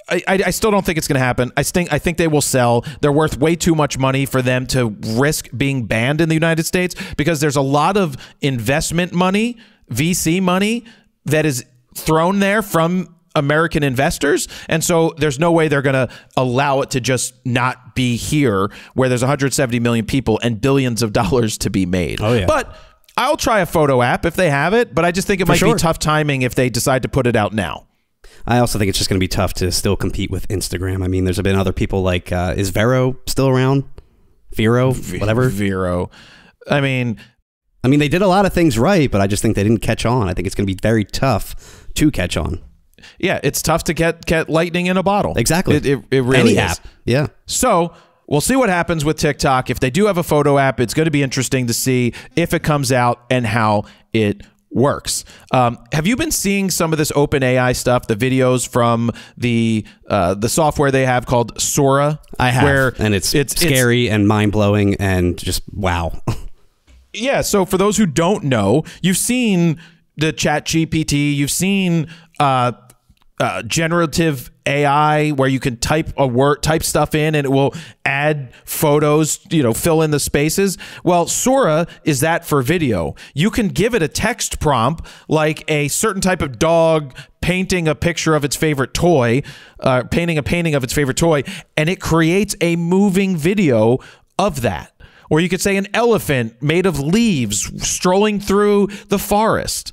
I, I still don't think it's going to happen. I think I think they will sell. They're worth way too much money for them to risk being banned in the United States because there's a lot of investment money, VC money that is thrown there from American investors, and so there's no way they're going to allow it to just not be here where there's 170 million people and billions of dollars to be made. Oh, yeah. But I'll try a photo app if they have it, but I just think it might sure. be tough timing if they decide to put it out now. I also think it's just going to be tough to still compete with Instagram. I mean, there's been other people like uh, is Vero still around? Vero, whatever. Vero. I mean, I mean, they did a lot of things right, but I just think they didn't catch on. I think it's going to be very tough to catch on. yeah, it's tough to get get lightning in a bottle. Exactly. It, it, it really Any is. app. Yeah. So we'll see what happens with TikTok. If they do have a photo app, it's going to be interesting to see if it comes out and how it works. Um, have you been seeing some of this OpenAI stuff, the videos from the uh, the software they have called Sora? I have. Where and it's, it's scary and mind blowing and just wow. yeah so for those who don't know you've seen the ChatGPT you've seen uh, uh, generative ai where you can type a word type stuff in and it will add photos you know fill in the spaces. Well sora is that for video. You can give it a text prompt like a certain type of dog painting a picture of its favorite toy uh, painting a painting of its favorite toy and it creates a moving video of that. Or you could say an elephant made of leaves strolling through the forest.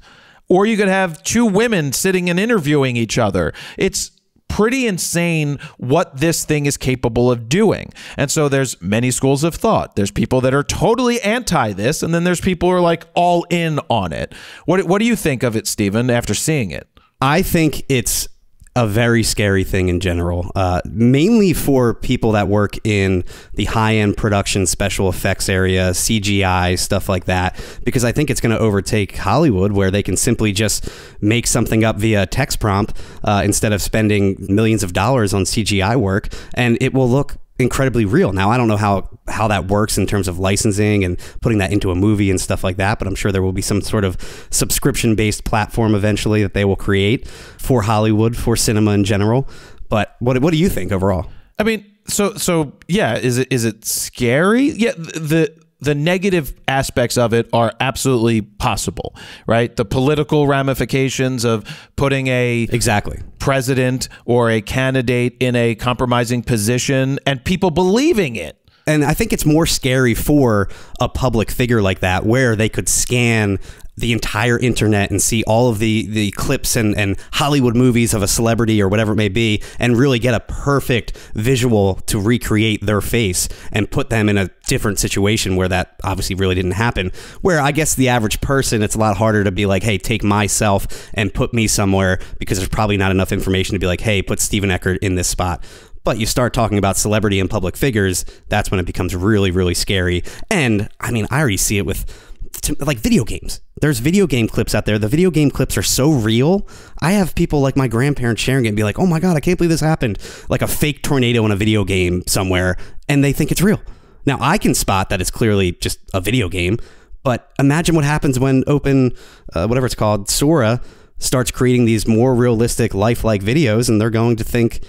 Or you could have two women sitting and interviewing each other. It's pretty insane what this thing is capable of doing. And so there's many schools of thought. There's people that are totally anti this, and then there's people who are like all in on it. What what do you think of it, Stephen, after seeing it? I think it's a very scary thing in general, uh, mainly for people that work in the high end production, special effects area, CGI, stuff like that, because I think it's going to overtake Hollywood where they can simply just make something up via text prompt uh, instead of spending millions of dollars on CGI work, and it will look incredibly real. Now I don't know how how that works in terms of licensing and putting that into a movie and stuff like that, but I'm sure there will be some sort of subscription based platform eventually that they will create for Hollywood for cinema in general. But what what do you think overall? I mean, so so yeah, is it is it scary? Yeah, the the negative aspects of it are absolutely possible, right? The political ramifications of putting a Exactly. president or a candidate in a compromising position and people believing it. And I think it's more scary for a public figure like that, where they could scan the entire internet and see all of the, the clips and, and Hollywood movies of a celebrity or whatever it may be, and really get a perfect visual to recreate their face and put them in a different situation where that obviously really didn't happen. Where I guess the average person, it's a lot harder to be like, hey, take myself and put me somewhere because there's probably not enough information to be like, hey, put Stephen Eckert in this spot. But you start talking about celebrity and public figures, that's when it becomes really, really scary. And I mean, I already see it with t- like video games. There's video game clips out there. The video game clips are so real. I have people like my grandparents sharing it and be like, "Oh my god, I can't believe this happened!" Like a fake tornado in a video game somewhere, and they think it's real. Now I can spot that it's clearly just a video game, but imagine what happens when Open, uh, whatever it's called, Sora, starts creating these more realistic, lifelike videos, and they're going to think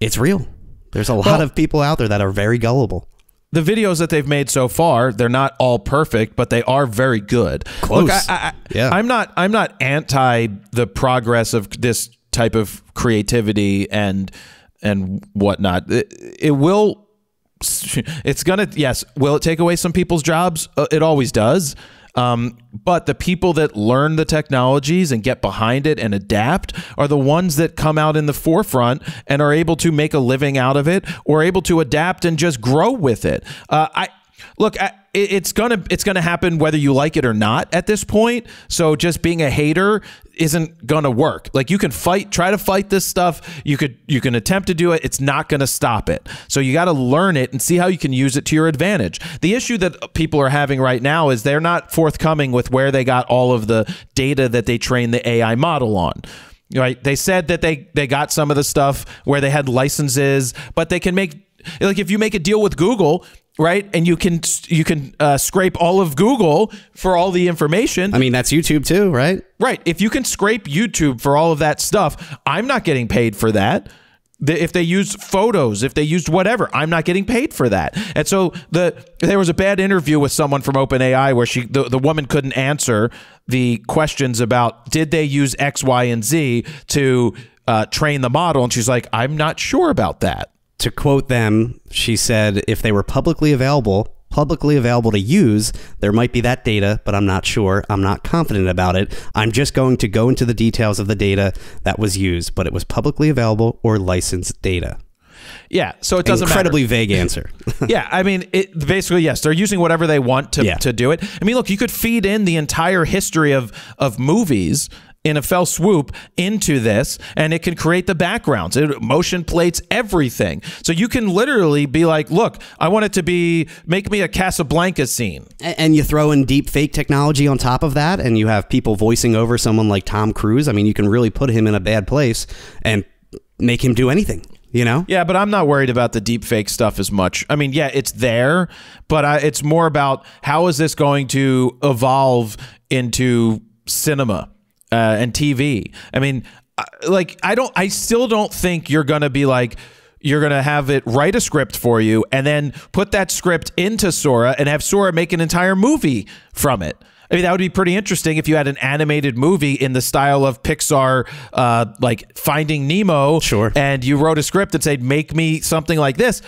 it's real. There's a lot Well- of people out there that are very gullible. The videos that they've made so far, they're not all perfect, but they are very good. Close. Look, I, I, Yeah. I'm not. I'm not anti the progress of this type of creativity and and whatnot. It, it will. It's gonna. Yes. Will it take away some people's jobs? Uh, It always does. Um, but the people that learn the technologies and get behind it and adapt are the ones that come out in the forefront and are able to make a living out of it or able to adapt and just grow with it. Uh, I look. It's gonna it's gonna happen whether you like it or not at this point. So just being a hater isn't gonna work. Like you can fight, try to fight this stuff. You could you can attempt to do it. It's not gonna stop it. So you got to learn it and see how you can use it to your advantage. The issue that people are having right now is they're not forthcoming with where they got all of the data that they trained the AI model on. Right? They said that they they got some of the stuff where they had licenses, but they can make like if you make a deal with Google, right, and you can you can uh, scrape all of Google for all the information. I mean, that's YouTube too, right? Right. If you can scrape YouTube for all of that stuff, I'm not getting paid for that. If they used photos, if they used whatever, I'm not getting paid for that. And so the there was a bad interview with someone from OpenAI where she the, the woman couldn't answer the questions about did they use X, Y, and Z to uh, train the model, and she's like, I'm not sure about that. To quote them, she said, if they were publicly available, publicly available to use, there might be that data, but I'm not sure. I'm not confident about it. I'm just going to go into the details of the data that was used, but it was publicly available or licensed data. Yeah, so it doesn't Incredibly matter. vague answer. yeah, I mean, it basically yes, they're using whatever they want to, Yeah. to do it. I mean, look, you could feed in the entire history of of movies in a fell swoop into this, and it can create the backgrounds, it, motion plates, everything. So you can literally be like, look, I want it to be make me a Casablanca scene. And you throw in deep fake technology on top of that, and you have people voicing over someone like Tom Cruise. I mean, you can really put him in a bad place and make him do anything, you know? Yeah, but I'm not worried about the deep fake stuff as much. I mean, yeah, it's there, but I, it's more about how is this going to evolve into cinema uh, and TV. I mean, like I don't, I still don't think you're gonna be like. You're gonna have it write a script for you, and then put that script into Sora, and have Sora make an entire movie from it. I mean, that would be pretty interesting if you had an animated movie in the style of Pixar, uh, like Finding Nemo. Sure. And you wrote a script that said, make me something like this.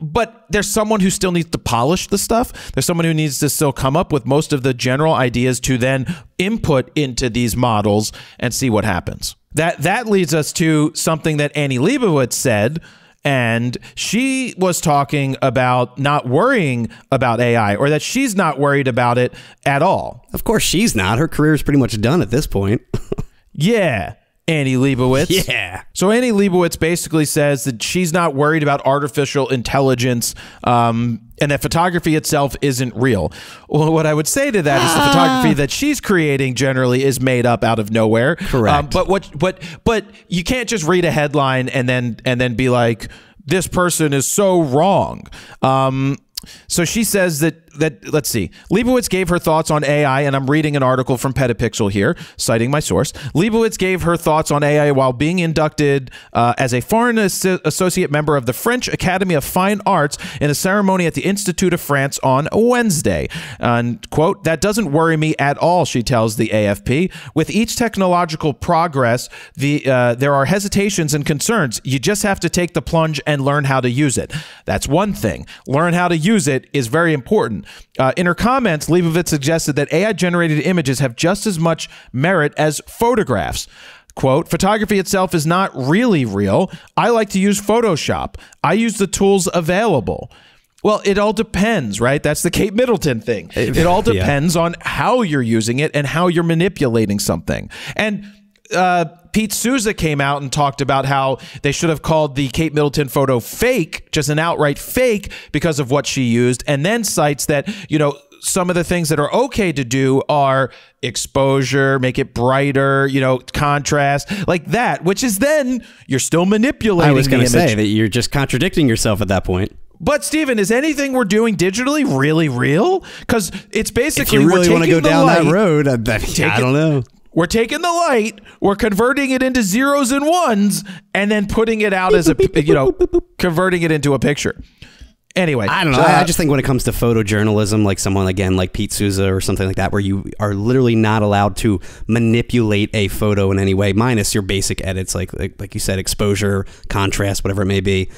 But there's someone who still needs to polish the stuff. There's someone who needs to still come up with most of the general ideas to then input into these models and see what happens. That that leads us to something that Annie Leibovitz said and she was talking about not worrying about AI or that she's not worried about it at all. Of course, she's not. Her career is pretty much done at this point. Yeah, Annie Leibovitz. yeah. So Annie Leibovitz basically says that she's not worried about artificial intelligence um, and that photography itself isn't real. Well, what I would say to that is the photography that she's creating generally is made up out of nowhere. Correct. Um, but what? But but you can't just read a headline and then and then be like, this person is so wrong. Um, so she says that that let's see. Leibovitz gave her thoughts on AI, and I'm reading an article from Petapixel here, citing my source. Leibovitz gave her thoughts on AI while being inducted uh, as a foreign As- associate member of the French Academy of Fine Arts in a ceremony at the Institute of France on Wednesday. And quote, that doesn't worry me at all, she tells the AFP. With each technological progress, the uh, there are hesitations and concerns. You just have to take the plunge and learn how to use it. That's one thing. Learn how to use it is very important. Uh, in her comments, Leibovitz suggested that AI generated images have just as much merit as photographs. Quote, photography itself is not really real. I like to use Photoshop. I use the tools available. Well, it all depends, right? That's the Kate Middleton thing. It all Yeah. depends on how you're using it and how you're manipulating something. And uh, Pete Souza came out and talked about how they should have called the Kate Middleton photo fake, just an outright fake because of what she used, and then cites that, you know, some of the things that are okay to do are exposure, make it brighter, you know, contrast, like that, which is then you're still manipulating I was going to say that you're just contradicting yourself at that point. But Stephen, is anything we're doing digitally really real? Because it's basically If you really want to go down that road, I, bet- I don't know. We're taking the light, we're converting it into zeros and ones, and then putting it out as a you know, converting it into a picture. Anyway, I don't know. uh, I I just think when it comes to photojournalism, like someone again like Pete Souza or something like that, where you are literally not allowed to manipulate a photo in any way, minus your basic edits, like like, like you said, exposure, contrast, whatever it may be.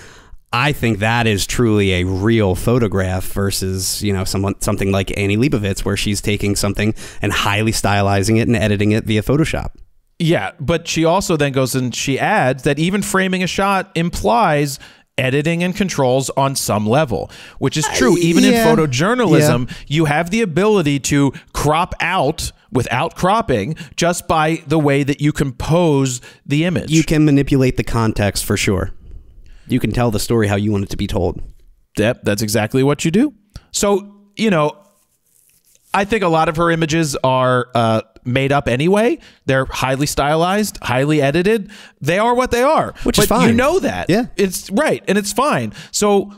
I think that is truly a real photograph versus you know someone something like Annie Leibovitz, where she's taking something and highly stylizing it and editing it via Photoshop. Yeah, but she also then goes and she adds that even framing a shot implies editing and controls on some level, which is true. Even yeah. in photojournalism, you have the ability to crop out without cropping just by the way that you compose the image. You can manipulate the context for sure. You can tell the story how you want it to be told. Yep, that's exactly what you do. So, you know, I think a lot of her images are uh, made up anyway. They're highly stylized, highly edited. They are what they are, Which but is fine. You know that, Yeah. it's right, and it's fine. So.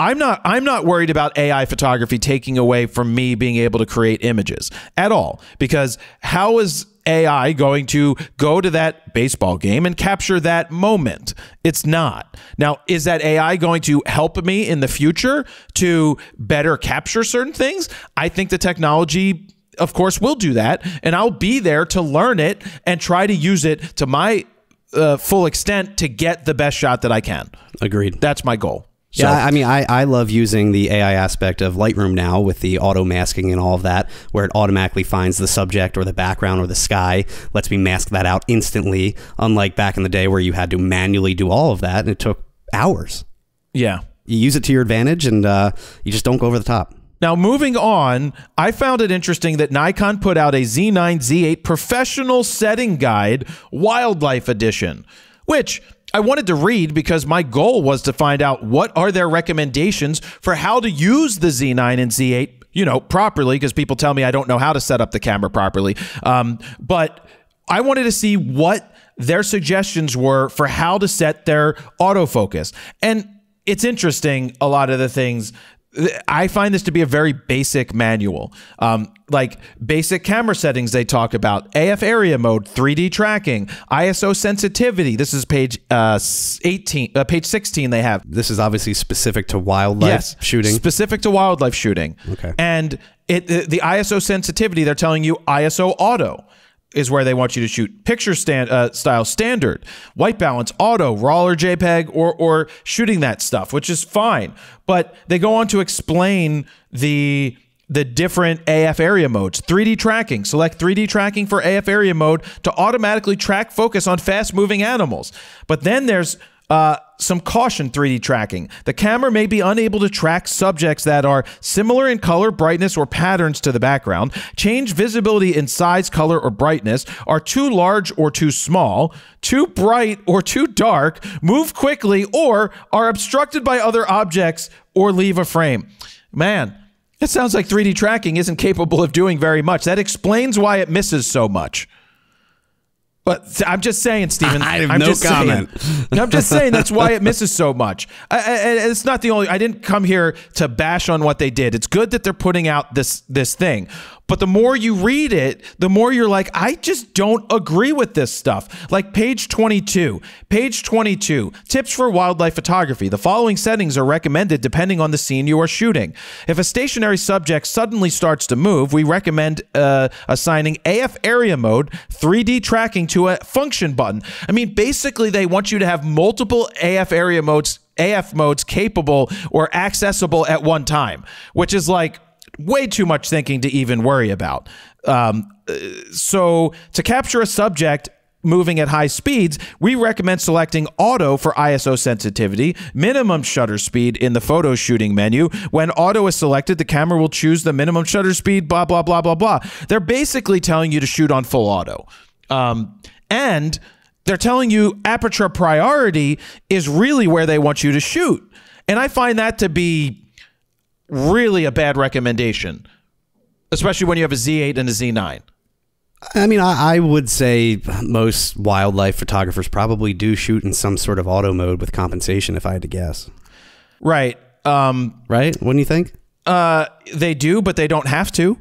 I'm not I'm not worried about AI photography taking away from me being able to create images at all because how is AI going to go to that baseball game and capture that moment? It's not. Now, is that AI going to help me in the future to better capture certain things? I think the technology of course will do that and I'll be there to learn it and try to use it to my uh, full extent to get the best shot that I can. Agreed. That's my goal. So, Yeah, I mean, I, I love using the AI aspect of Lightroom now with the auto masking and all of that, where it automatically finds the subject or the background or the sky, lets me mask that out instantly, unlike back in the day where you had to manually do all of that and it took hours. yeah. You use it to your advantage and uh, you just don't go over the top. Now, moving on, I found it interesting that Nikon put out a Z9 Z8 professional setting guide, wildlife edition, which I wanted to read because my goal was to find out what are their recommendations for how to use the Z9 and Z8, you know, properly, because people tell me I don't know how to set up the camera properly. Um, but I wanted to see what their suggestions were for how to set their autofocus. And it's interesting, a lot of the things. I find this to be a very basic manual. Um, like basic camera settings, they talk about AF area mode, 3D tracking, ISO sensitivity. This is page uh, 18, uh, page 16. They have This is obviously specific to wildlife yes, shooting. specific to wildlife shooting. Okay. and it the, the ISO sensitivity. They're telling you ISO auto is where they want you to shoot picture stand uh, style standard, white balance, auto, raw or JPEG, or or shooting that stuff, which is fine. But they go on to explain the the different AF area modes. 3D tracking. Select 3D tracking for AF area mode to automatically track focus on fast moving animals. But then there's uh, some caution 3D tracking. The camera may be unable to track subjects that are similar in color, brightness, or patterns to the background, change visibility in size, color, or brightness, are too large or too small, too bright or too dark, move quickly, or are obstructed by other objects or leave a frame. Man, it sounds like 3D tracking isn't capable of doing very much. That explains why it misses so much. But I'm just saying, Stephen. I have I'm no just comment. Saying, I'm just saying that's why it misses so much. I, I, it's not the only. I didn't come here to bash on what they did. It's good that they're putting out this this thing. But the more you read it, the more you're like, I just don't agree with this stuff. Like page 22. Page 22. Tips for wildlife photography. The following settings are recommended depending on the scene you are shooting. If a stationary subject suddenly starts to move, we recommend uh, assigning AF area mode 3D tracking to a function button. I mean, basically, they want you to have multiple AF area modes. AF modes capable or accessible at one time, which is like way too much thinking to even worry about. Um, uh, so, to capture a subject moving at high speeds, we recommend selecting auto for ISO sensitivity, minimum shutter speed in the photo shooting menu. When auto is selected, the camera will choose the minimum shutter speed, blah, blah, blah, blah, blah. They're basically telling you to shoot on full auto. Um, and they're telling you aperture priority is really where they want you to shoot. And I find that to be really a bad recommendation especially when you have a Z8 and a Z9. I mean, I, I would say most wildlife photographers probably do shoot in some sort of auto mode with compensation, if I had to guess. Right. Um, Right? Wouldn't you think? uh, they do, but they don't have to.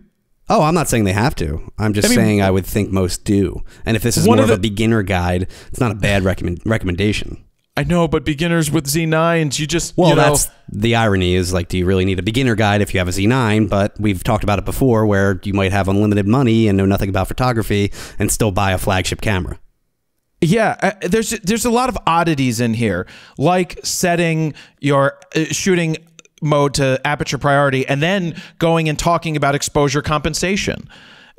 Oh, I'm not saying they have to. I'm just I mean- saying I would think most do. And if this is One more of of, a beginner guide, it's not a bad recommend, recommendation. I know, but beginners with Z9s, you just Well, you know, that's the irony is like, do you really need a beginner guide if you have a Z9? But we've talked about it before where you might have unlimited money and know nothing about photography and still buy a flagship camera. Yeah, uh, there's there's a lot of oddities in here, like setting your uh, shooting mode to aperture priority and then going and talking about exposure compensation.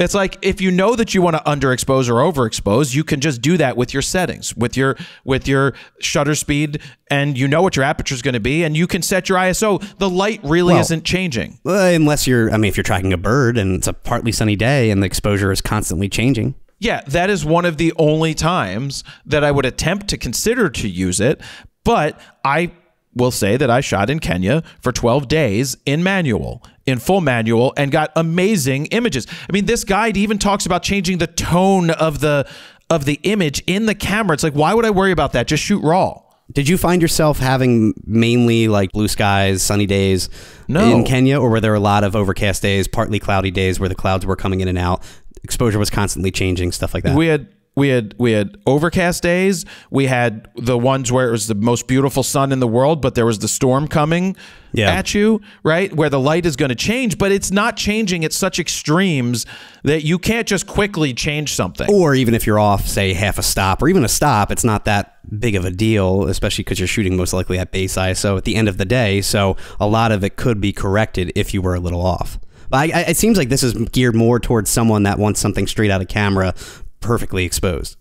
It's like if you know that you want to underexpose or overexpose, you can just do that with your settings, with your with your shutter speed, and you know what your aperture is going to be, and you can set your ISO. The light really Well- isn't changing. Uh, unless you're, I mean, if you're tracking a bird and it's a partly sunny day and the exposure is constantly changing. Yeah, that is one of the only times that I would attempt to consider to use it. But I will say that I shot in Kenya for 12 days in manual, in full manual, and got amazing images. I mean, this guide even talks about changing the tone of the of the image in the camera. It's like, why would I worry about that? Just shoot raw. Did you find yourself having mainly like blue skies, sunny days No. in Kenya, or were there a lot of overcast days, partly cloudy days where the clouds were coming in and out, exposure was constantly changing, stuff like that? We had we had we had overcast days. We had the ones where it was the most beautiful sun in the world, but there was the storm coming Yeah. at you, right? Where the light is going to change, but it's not changing at such extremes that you can't just quickly change something. or even if you're off, say half a stop or even a stop, it's not that big of a deal, especially because you're shooting most likely at base ISO at the end of the day. So a lot of it could be corrected if you were a little off. But I, I, it seems like this is geared more towards someone that wants something straight out of camera, perfectly exposed.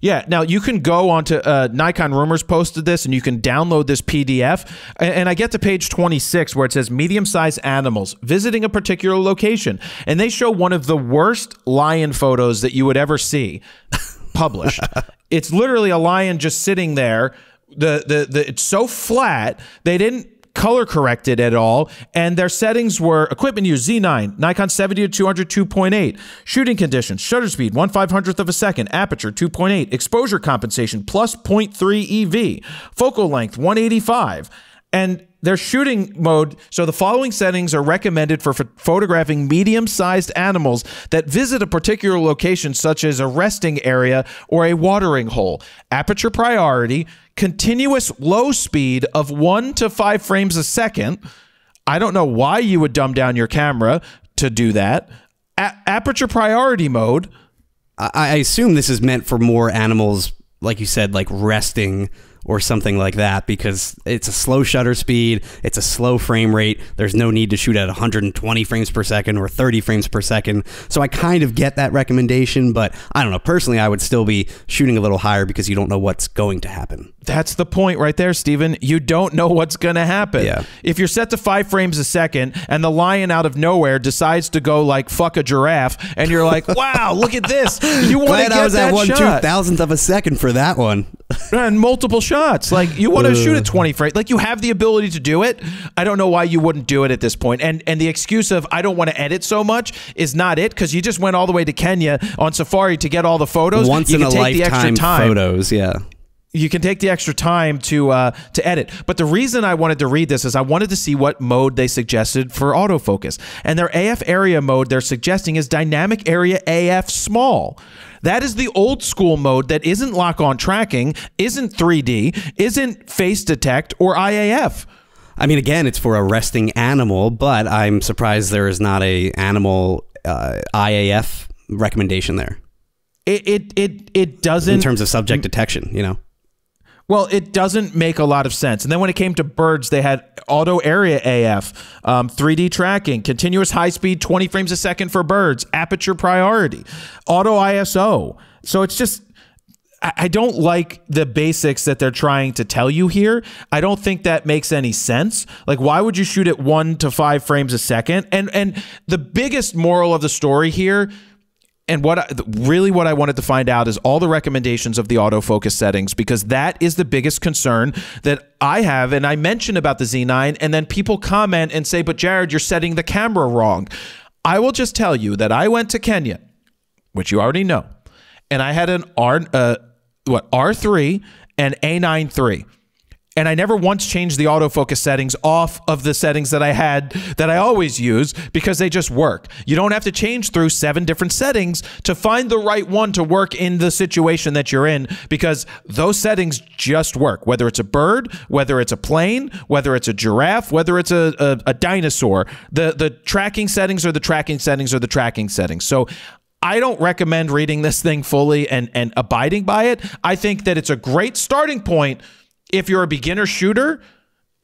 Yeah. Now you can go onto uh, Nikon Rumors posted this, and you can download this PDF. And, and I get to page 26 where it says medium-sized animals visiting a particular location, and they show one of the worst lion photos that you would ever see published. it's literally a lion just sitting there. The, the the it's so flat they didn't color corrected at all, and their settings were equipment use Z9, Nikon 70 to 200 2.8, shooting conditions, shutter speed 1 500th of a second, aperture 2.8, exposure compensation plus 0.3 EV, focal length 185, and their shooting mode. So the following settings are recommended for ph- photographing medium-sized animals that visit a particular location, such as a resting area or a watering hole. Aperture priority, continuous low speed of one to five frames a second. I don't know why you would dumb down your camera to do that. A- aperture priority mode. I, I assume this is meant for more animals, like you said, like resting or something like that, because it's a slow shutter speed, it's a slow frame rate. There's no need to shoot at 120 frames per second or 30 frames per second. So I kind of get that recommendation, but I don't know. Personally, I would still be shooting a little higher because you don't know what's going to happen. That's the point right there, Stephen. You don't know what's going to happen. Yeah. If you're set to five frames a second and the lion out of nowhere decides to go like fuck a giraffe, and you're like, wow, look at this. You want to get I was that at one two shot. thousandth of a second for that one. and multiple shots. Like you want to shoot at 20 frames. Like you have the ability to do it. I don't know why you wouldn't do it at this point. And and the excuse of I don't want to edit so much is not it because you just went all the way to Kenya on safari to get all the photos. Once you in can a take the extra lifetime time. photos, yeah. You can take the extra time to uh, to edit. But the reason I wanted to read this is I wanted to see what mode they suggested for autofocus. And their AF area mode they're suggesting is dynamic area AF small. That is the old school mode that isn't lock on tracking, isn't 3D, isn't face detect or IAF. I mean, again, it's for a resting animal, but I'm surprised there is not a animal uh, IAF recommendation there It it it, it doesn't in terms of subject detection. You know, Well, it doesn't make a lot of sense. And then when it came to birds, they had auto area AF, um, 3D tracking, continuous high speed, 20 frames a second for birds, aperture priority, auto ISO. So it's just. I don't like the basics that they're trying to tell you here. I don't think that makes any sense. Like, why would you shoot at one to five frames a second? And and the biggest moral of the story here and what I, really what I wanted to find out is all the recommendations of the autofocus settings because that is the biggest concern that I have. And I mentioned about the Z9, and then people comment and say, "But Jared, you're setting the camera wrong." I will just tell you that I went to Kenya, which you already know, and I had an R uh, what R3 and A9 III. And I never once changed the autofocus settings off of the settings that I had that I always use because they just work. You don't have to change through seven different settings to find the right one to work in the situation that you're in because those settings just work. Whether it's a bird, whether it's a plane, whether it's a giraffe, whether it's a, a, a dinosaur, the, the tracking settings are the tracking settings are the tracking settings. So I don't recommend reading this thing fully and, and abiding by it. I think that it's a great starting point if you're a beginner shooter.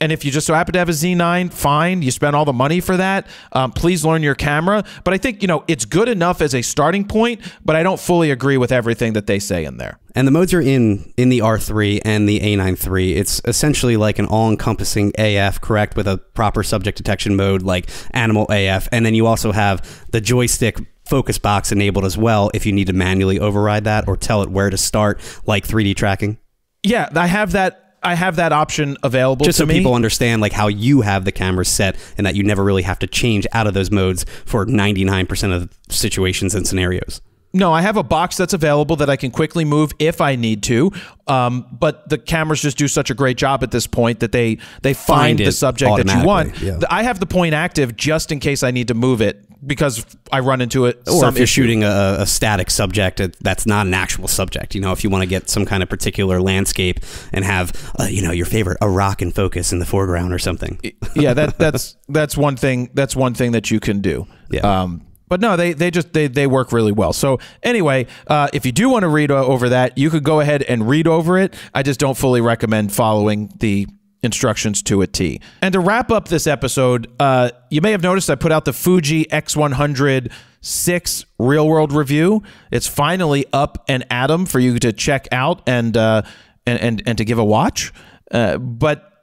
And if you just so happen to have a Z9, fine. You spend all the money for that. Um, please learn your camera. But I think, you know, it's good enough as a starting point, but I don't fully agree with everything that they say in there. And the modes are in in the R3 and the A9 III. It's essentially like an all-encompassing AF, correct, with a proper subject detection mode like animal AF, and then you also have the joystick focus box enabled as well if you need to manually override that or tell it where to start, like 3D tracking. Yeah, I have that. I have that option available Just so me. people understand like how you have the camera set and that you never really have to change out of those modes for 99% of situations and scenarios. No, I have a box that's available that I can quickly move if I need to. Um, but the cameras just do such a great job at this point that they they find, Find the subject that you want. yeah. I have the point active just in case I need to move it because I run into it. Or some if you're issue. shooting a, a static subject that's not an actual subject, you know, if you want to get some kind of particular landscape and have, uh, you know, your favorite a rock in focus in the foreground or something. yeah, that that's that's one thing. That's one thing that you can do. Yeah. Um, but no, they they just they they work really well. So anyway, uh, if you do want to read over that, you could go ahead and read over it. I just don't fully recommend following the instructions to a T. And to wrap up this episode, uh, you may have noticed I put out the Fuji X100 six real world review. It's finally up and atom for you to check out and uh, and, and and to give a watch. Uh, but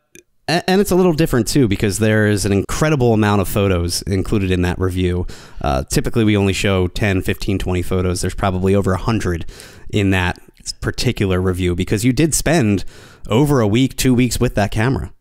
And it's a little different too because there is an incredible amount of photos included in that review. Uh, typically, we only show 10, 15, 20 photos. There's probably over 100 in that particular review because you did spend over a week, two weeks with that camera.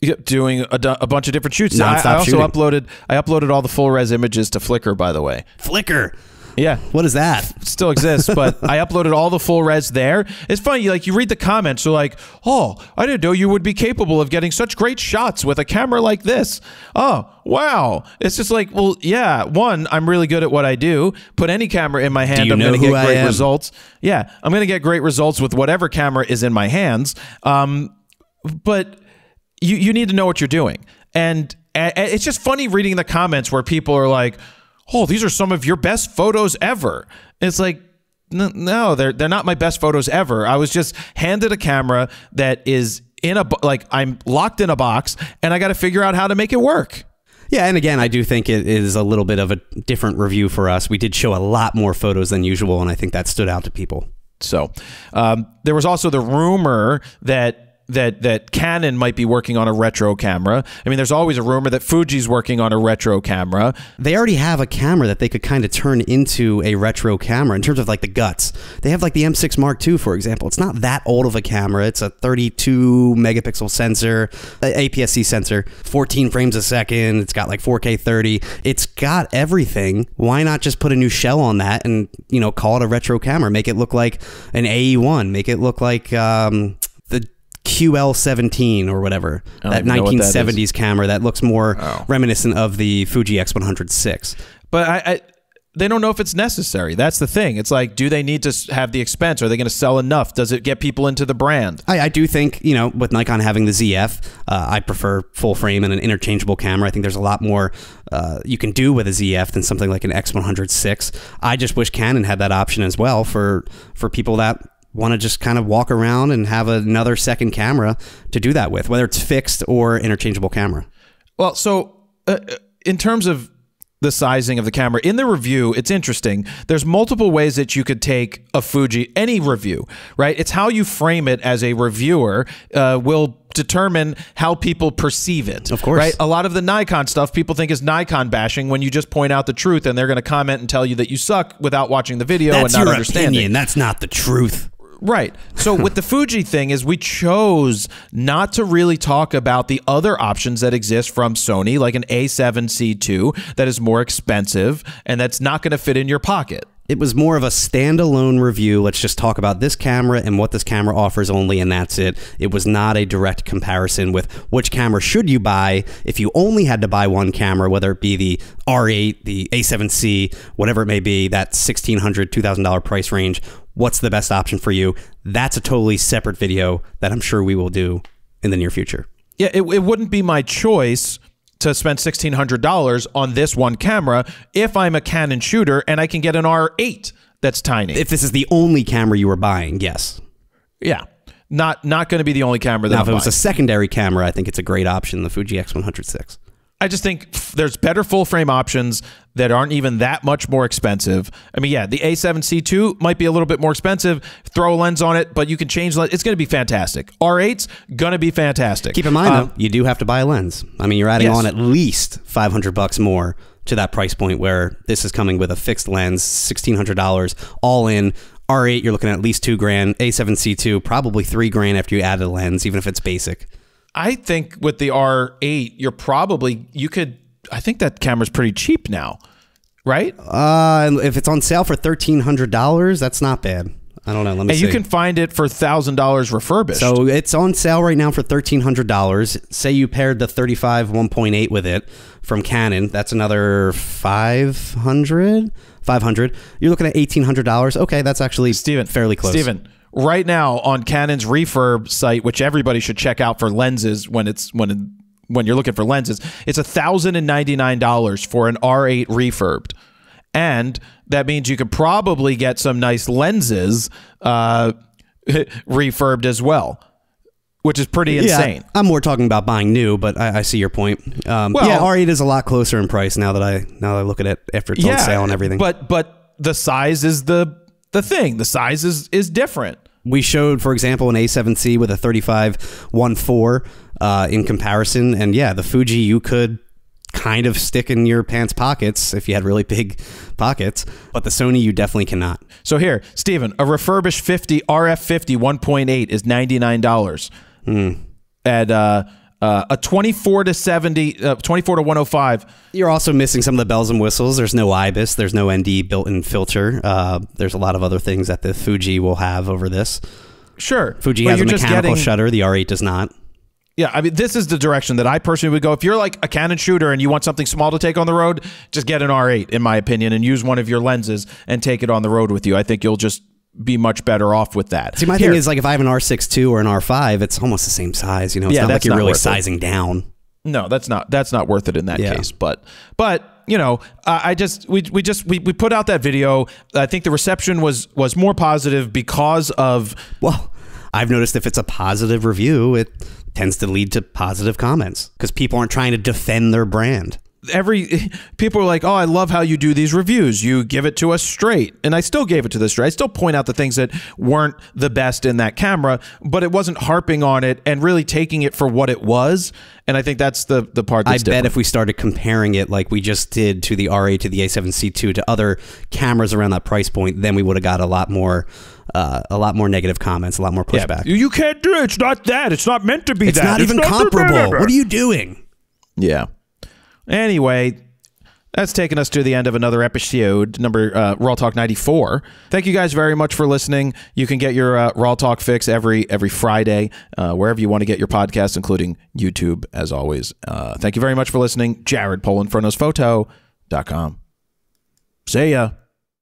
Yep, doing a, a bunch of different shoots. I, I also shooting. uploaded I uploaded all the full res images to Flickr, by the way. Flickr. Yeah, What is that? still exists, but I uploaded all the full res there. It's funny, like you read the comments, they're like, "Oh, I didn't know you would be capable of getting such great shots with a camera like this." Oh, wow! It's just like, well, yeah. One, I'm really good at what I do. Put any camera in my hand, I'm going to get I great am? results. Yeah, I'm going to get great results with whatever camera is in my hands. Um, but you you need to know what you're doing and a- a- it's just funny reading the comments where people are like oh these are some of your best photos ever it's like no they're they're not my best photos ever i was just handed a camera that is in a like i'm locked in a box and i got to figure out how to make it work Yeah, and again, I do think it is a little bit of a different review for us. We did show a lot more photos than usual, and I think that stood out to people. So um, there was also the rumor that that that Canon might be working on a retro camera. I mean, there's always a rumor that Fuji's working on a retro camera. They already have a camera that they could kind of turn into a retro camera in terms of like the guts. They have like the M6 Mark II, for example. It's not that old of a camera. It's a 32 megapixel sensor, APS-C sensor, 14 frames a second. It's got like 4K 30. It's got everything. Why not just put a new shell on that and you know call it a retro camera? Make it look like an AE1. Make it look like um, QL17 or whatever. That even know what that is. 1970s camera that looks more Oh. reminiscent of the Fuji X100VI. But I, I they don't know if it's necessary. That's the thing. It's like, do they need to have the expense? Are they going to sell enough? Does it get people into the brand? I, I do think, you know, with Nikon having the ZF, uh, I prefer full frame and an interchangeable camera. I think there's a lot more uh, you can do with a ZF than something like an X100VI. I just wish Canon had that option as well for for people that want to just kind of walk around and have another second camera to do that with, whether it's fixed or interchangeable camera. Well, so uh, uh, in terms of the sizing of the camera in the review, it's interesting. There's multiple ways that you could take a Fuji, any review, right? It's how you frame it as a reviewer uh, will determine how people perceive it. Of course. right? A lot of the Nikon stuff people think is Nikon bashing when you just point out the truth, and they're going to comment and tell you that you suck without watching the video and That's not your understanding. opinion. That's not the truth. Right. So with the Fuji thing is we chose not to really talk about the other options that exist from Sony, like an A7C2 that is more expensive and that's not going to fit in your pocket. It was more of a standalone review. Let's just talk about this camera and what this camera offers only, and that's it. It was not a direct comparison with which camera should you buy if you only had to buy one camera, whether it be the R8, the A7C, whatever it may be, that $1,600, $2,000 price range. What's the best option for you? That's a totally separate video that I'm sure we will do in the near future. Yeah, it, it wouldn't be my choice to spend $1,600 on this one camera if I'm a Canon shooter and I can get an R8 that's tiny. If this is the only camera you were buying, yes. yeah. Not not going to be the only camera that Now, I'm if it was buying. a secondary camera, I think it's a great option, the Fuji X100VI. I just think there's better full frame options that aren't even that much more expensive. I mean, yeah, the A7C2 might be a little bit more expensive. Throw a lens on it, but you can change lens. It's going to be fantastic. R8's going to be fantastic. Keep in mind, Um, though, you do have to buy a lens. I mean, you're adding Yes. on at least 500 bucks more to that price point where this is coming with a fixed lens, $1,600 all in. R8, you're looking at at least two grand. A7C2, probably three grand after you add a lens, even if it's basic. I think with the R8, you're probably you could. I think that camera's pretty cheap now, right? Uh, if it's on sale for $1,300, that's not bad. I don't know. Let me And see. you can find it for thousand dollars refurbished. So it's on sale right now for thirteen hundred dollars. Say you paired the thirty five one point eight with it from Canon. That's another 500 500 You're looking at eighteen hundred dollars. Okay, that's actually Stephen, fairly close. Stephen, right now on Canon's refurb site, which everybody should check out for lenses when it's when when you're looking for lenses, it's a thousand and ninety nine dollars for an R8 refurbed, and that means you could probably get some nice lenses uh, refurbed as well, which is pretty insane. Yeah, I'm more talking about buying new, but I, I see your point. Um, Well- yeah, R8 is a lot closer in price now that I now that I look at it after it's on sale and everything. But but the size is the the thing. The size is is different. We showed, for example, an A7C with a 35 1.4 uh, in comparison, and yeah, the Fuji you could kind of stick in your pants pockets if you had really big pockets, but the Sony you definitely cannot. So here, Stephen, a refurbished 50 RF50 1.8 is $99. Hmm. At uh, uh, a 24 to 70, uh, 24 to 105. You're also missing some of the bells and whistles. There's no IBIS. There's no ND built-in filter. Uh, there's a lot of other things that the Fuji will have over this. Sure. Fuji has a just mechanical getting- shutter. The R8 does not. Yeah, I mean, this is the direction that I personally would go. If you're like a Canon shooter and you want something small to take on the road, just get an R8, in my opinion, and use one of your lenses and take it on the road with you. I think you'll just be much better off with that. See, my Here, thing is like if I have an R6 II or an R5, it's almost the same size. You know, it's Yeah, not like you're not really worth it. sizing down. No, that's not that's not worth it in that Yeah. case. But but you know, uh, I just we we just we, we put out that video. I think the reception was was more positive because of Well, I've noticed if it's a positive review, it tends to lead to positive comments because people aren't trying to defend their brand. every people are like, "Oh, I love how you do these reviews. You give it to us straight." And I still gave it to this straight. I still point out the things that weren't the best in that camera, but it wasn't harping on it and really taking it for what it was. And I think that's the the part I bet different. if we started comparing it like we just did to the R8 to the A7C2 to other cameras around that price point, then we would have got a lot more, uh, a lot more negative comments, a lot more yeah, pushback. you can't do it. It's not that. It's not meant to be it's that. not even not- comparable. What are you doing? Yeah. Anyway, that's taken us to the end of another episode, number uh, RAWtalk 94. Thank you guys very much for listening. You can get your uh, RAWtalk fix every every Friday, uh, wherever you want to get your podcast, including YouTube, as always. Uh, thank you very much for listening. Jared Polin, FroKnowsPhoto.com. See ya.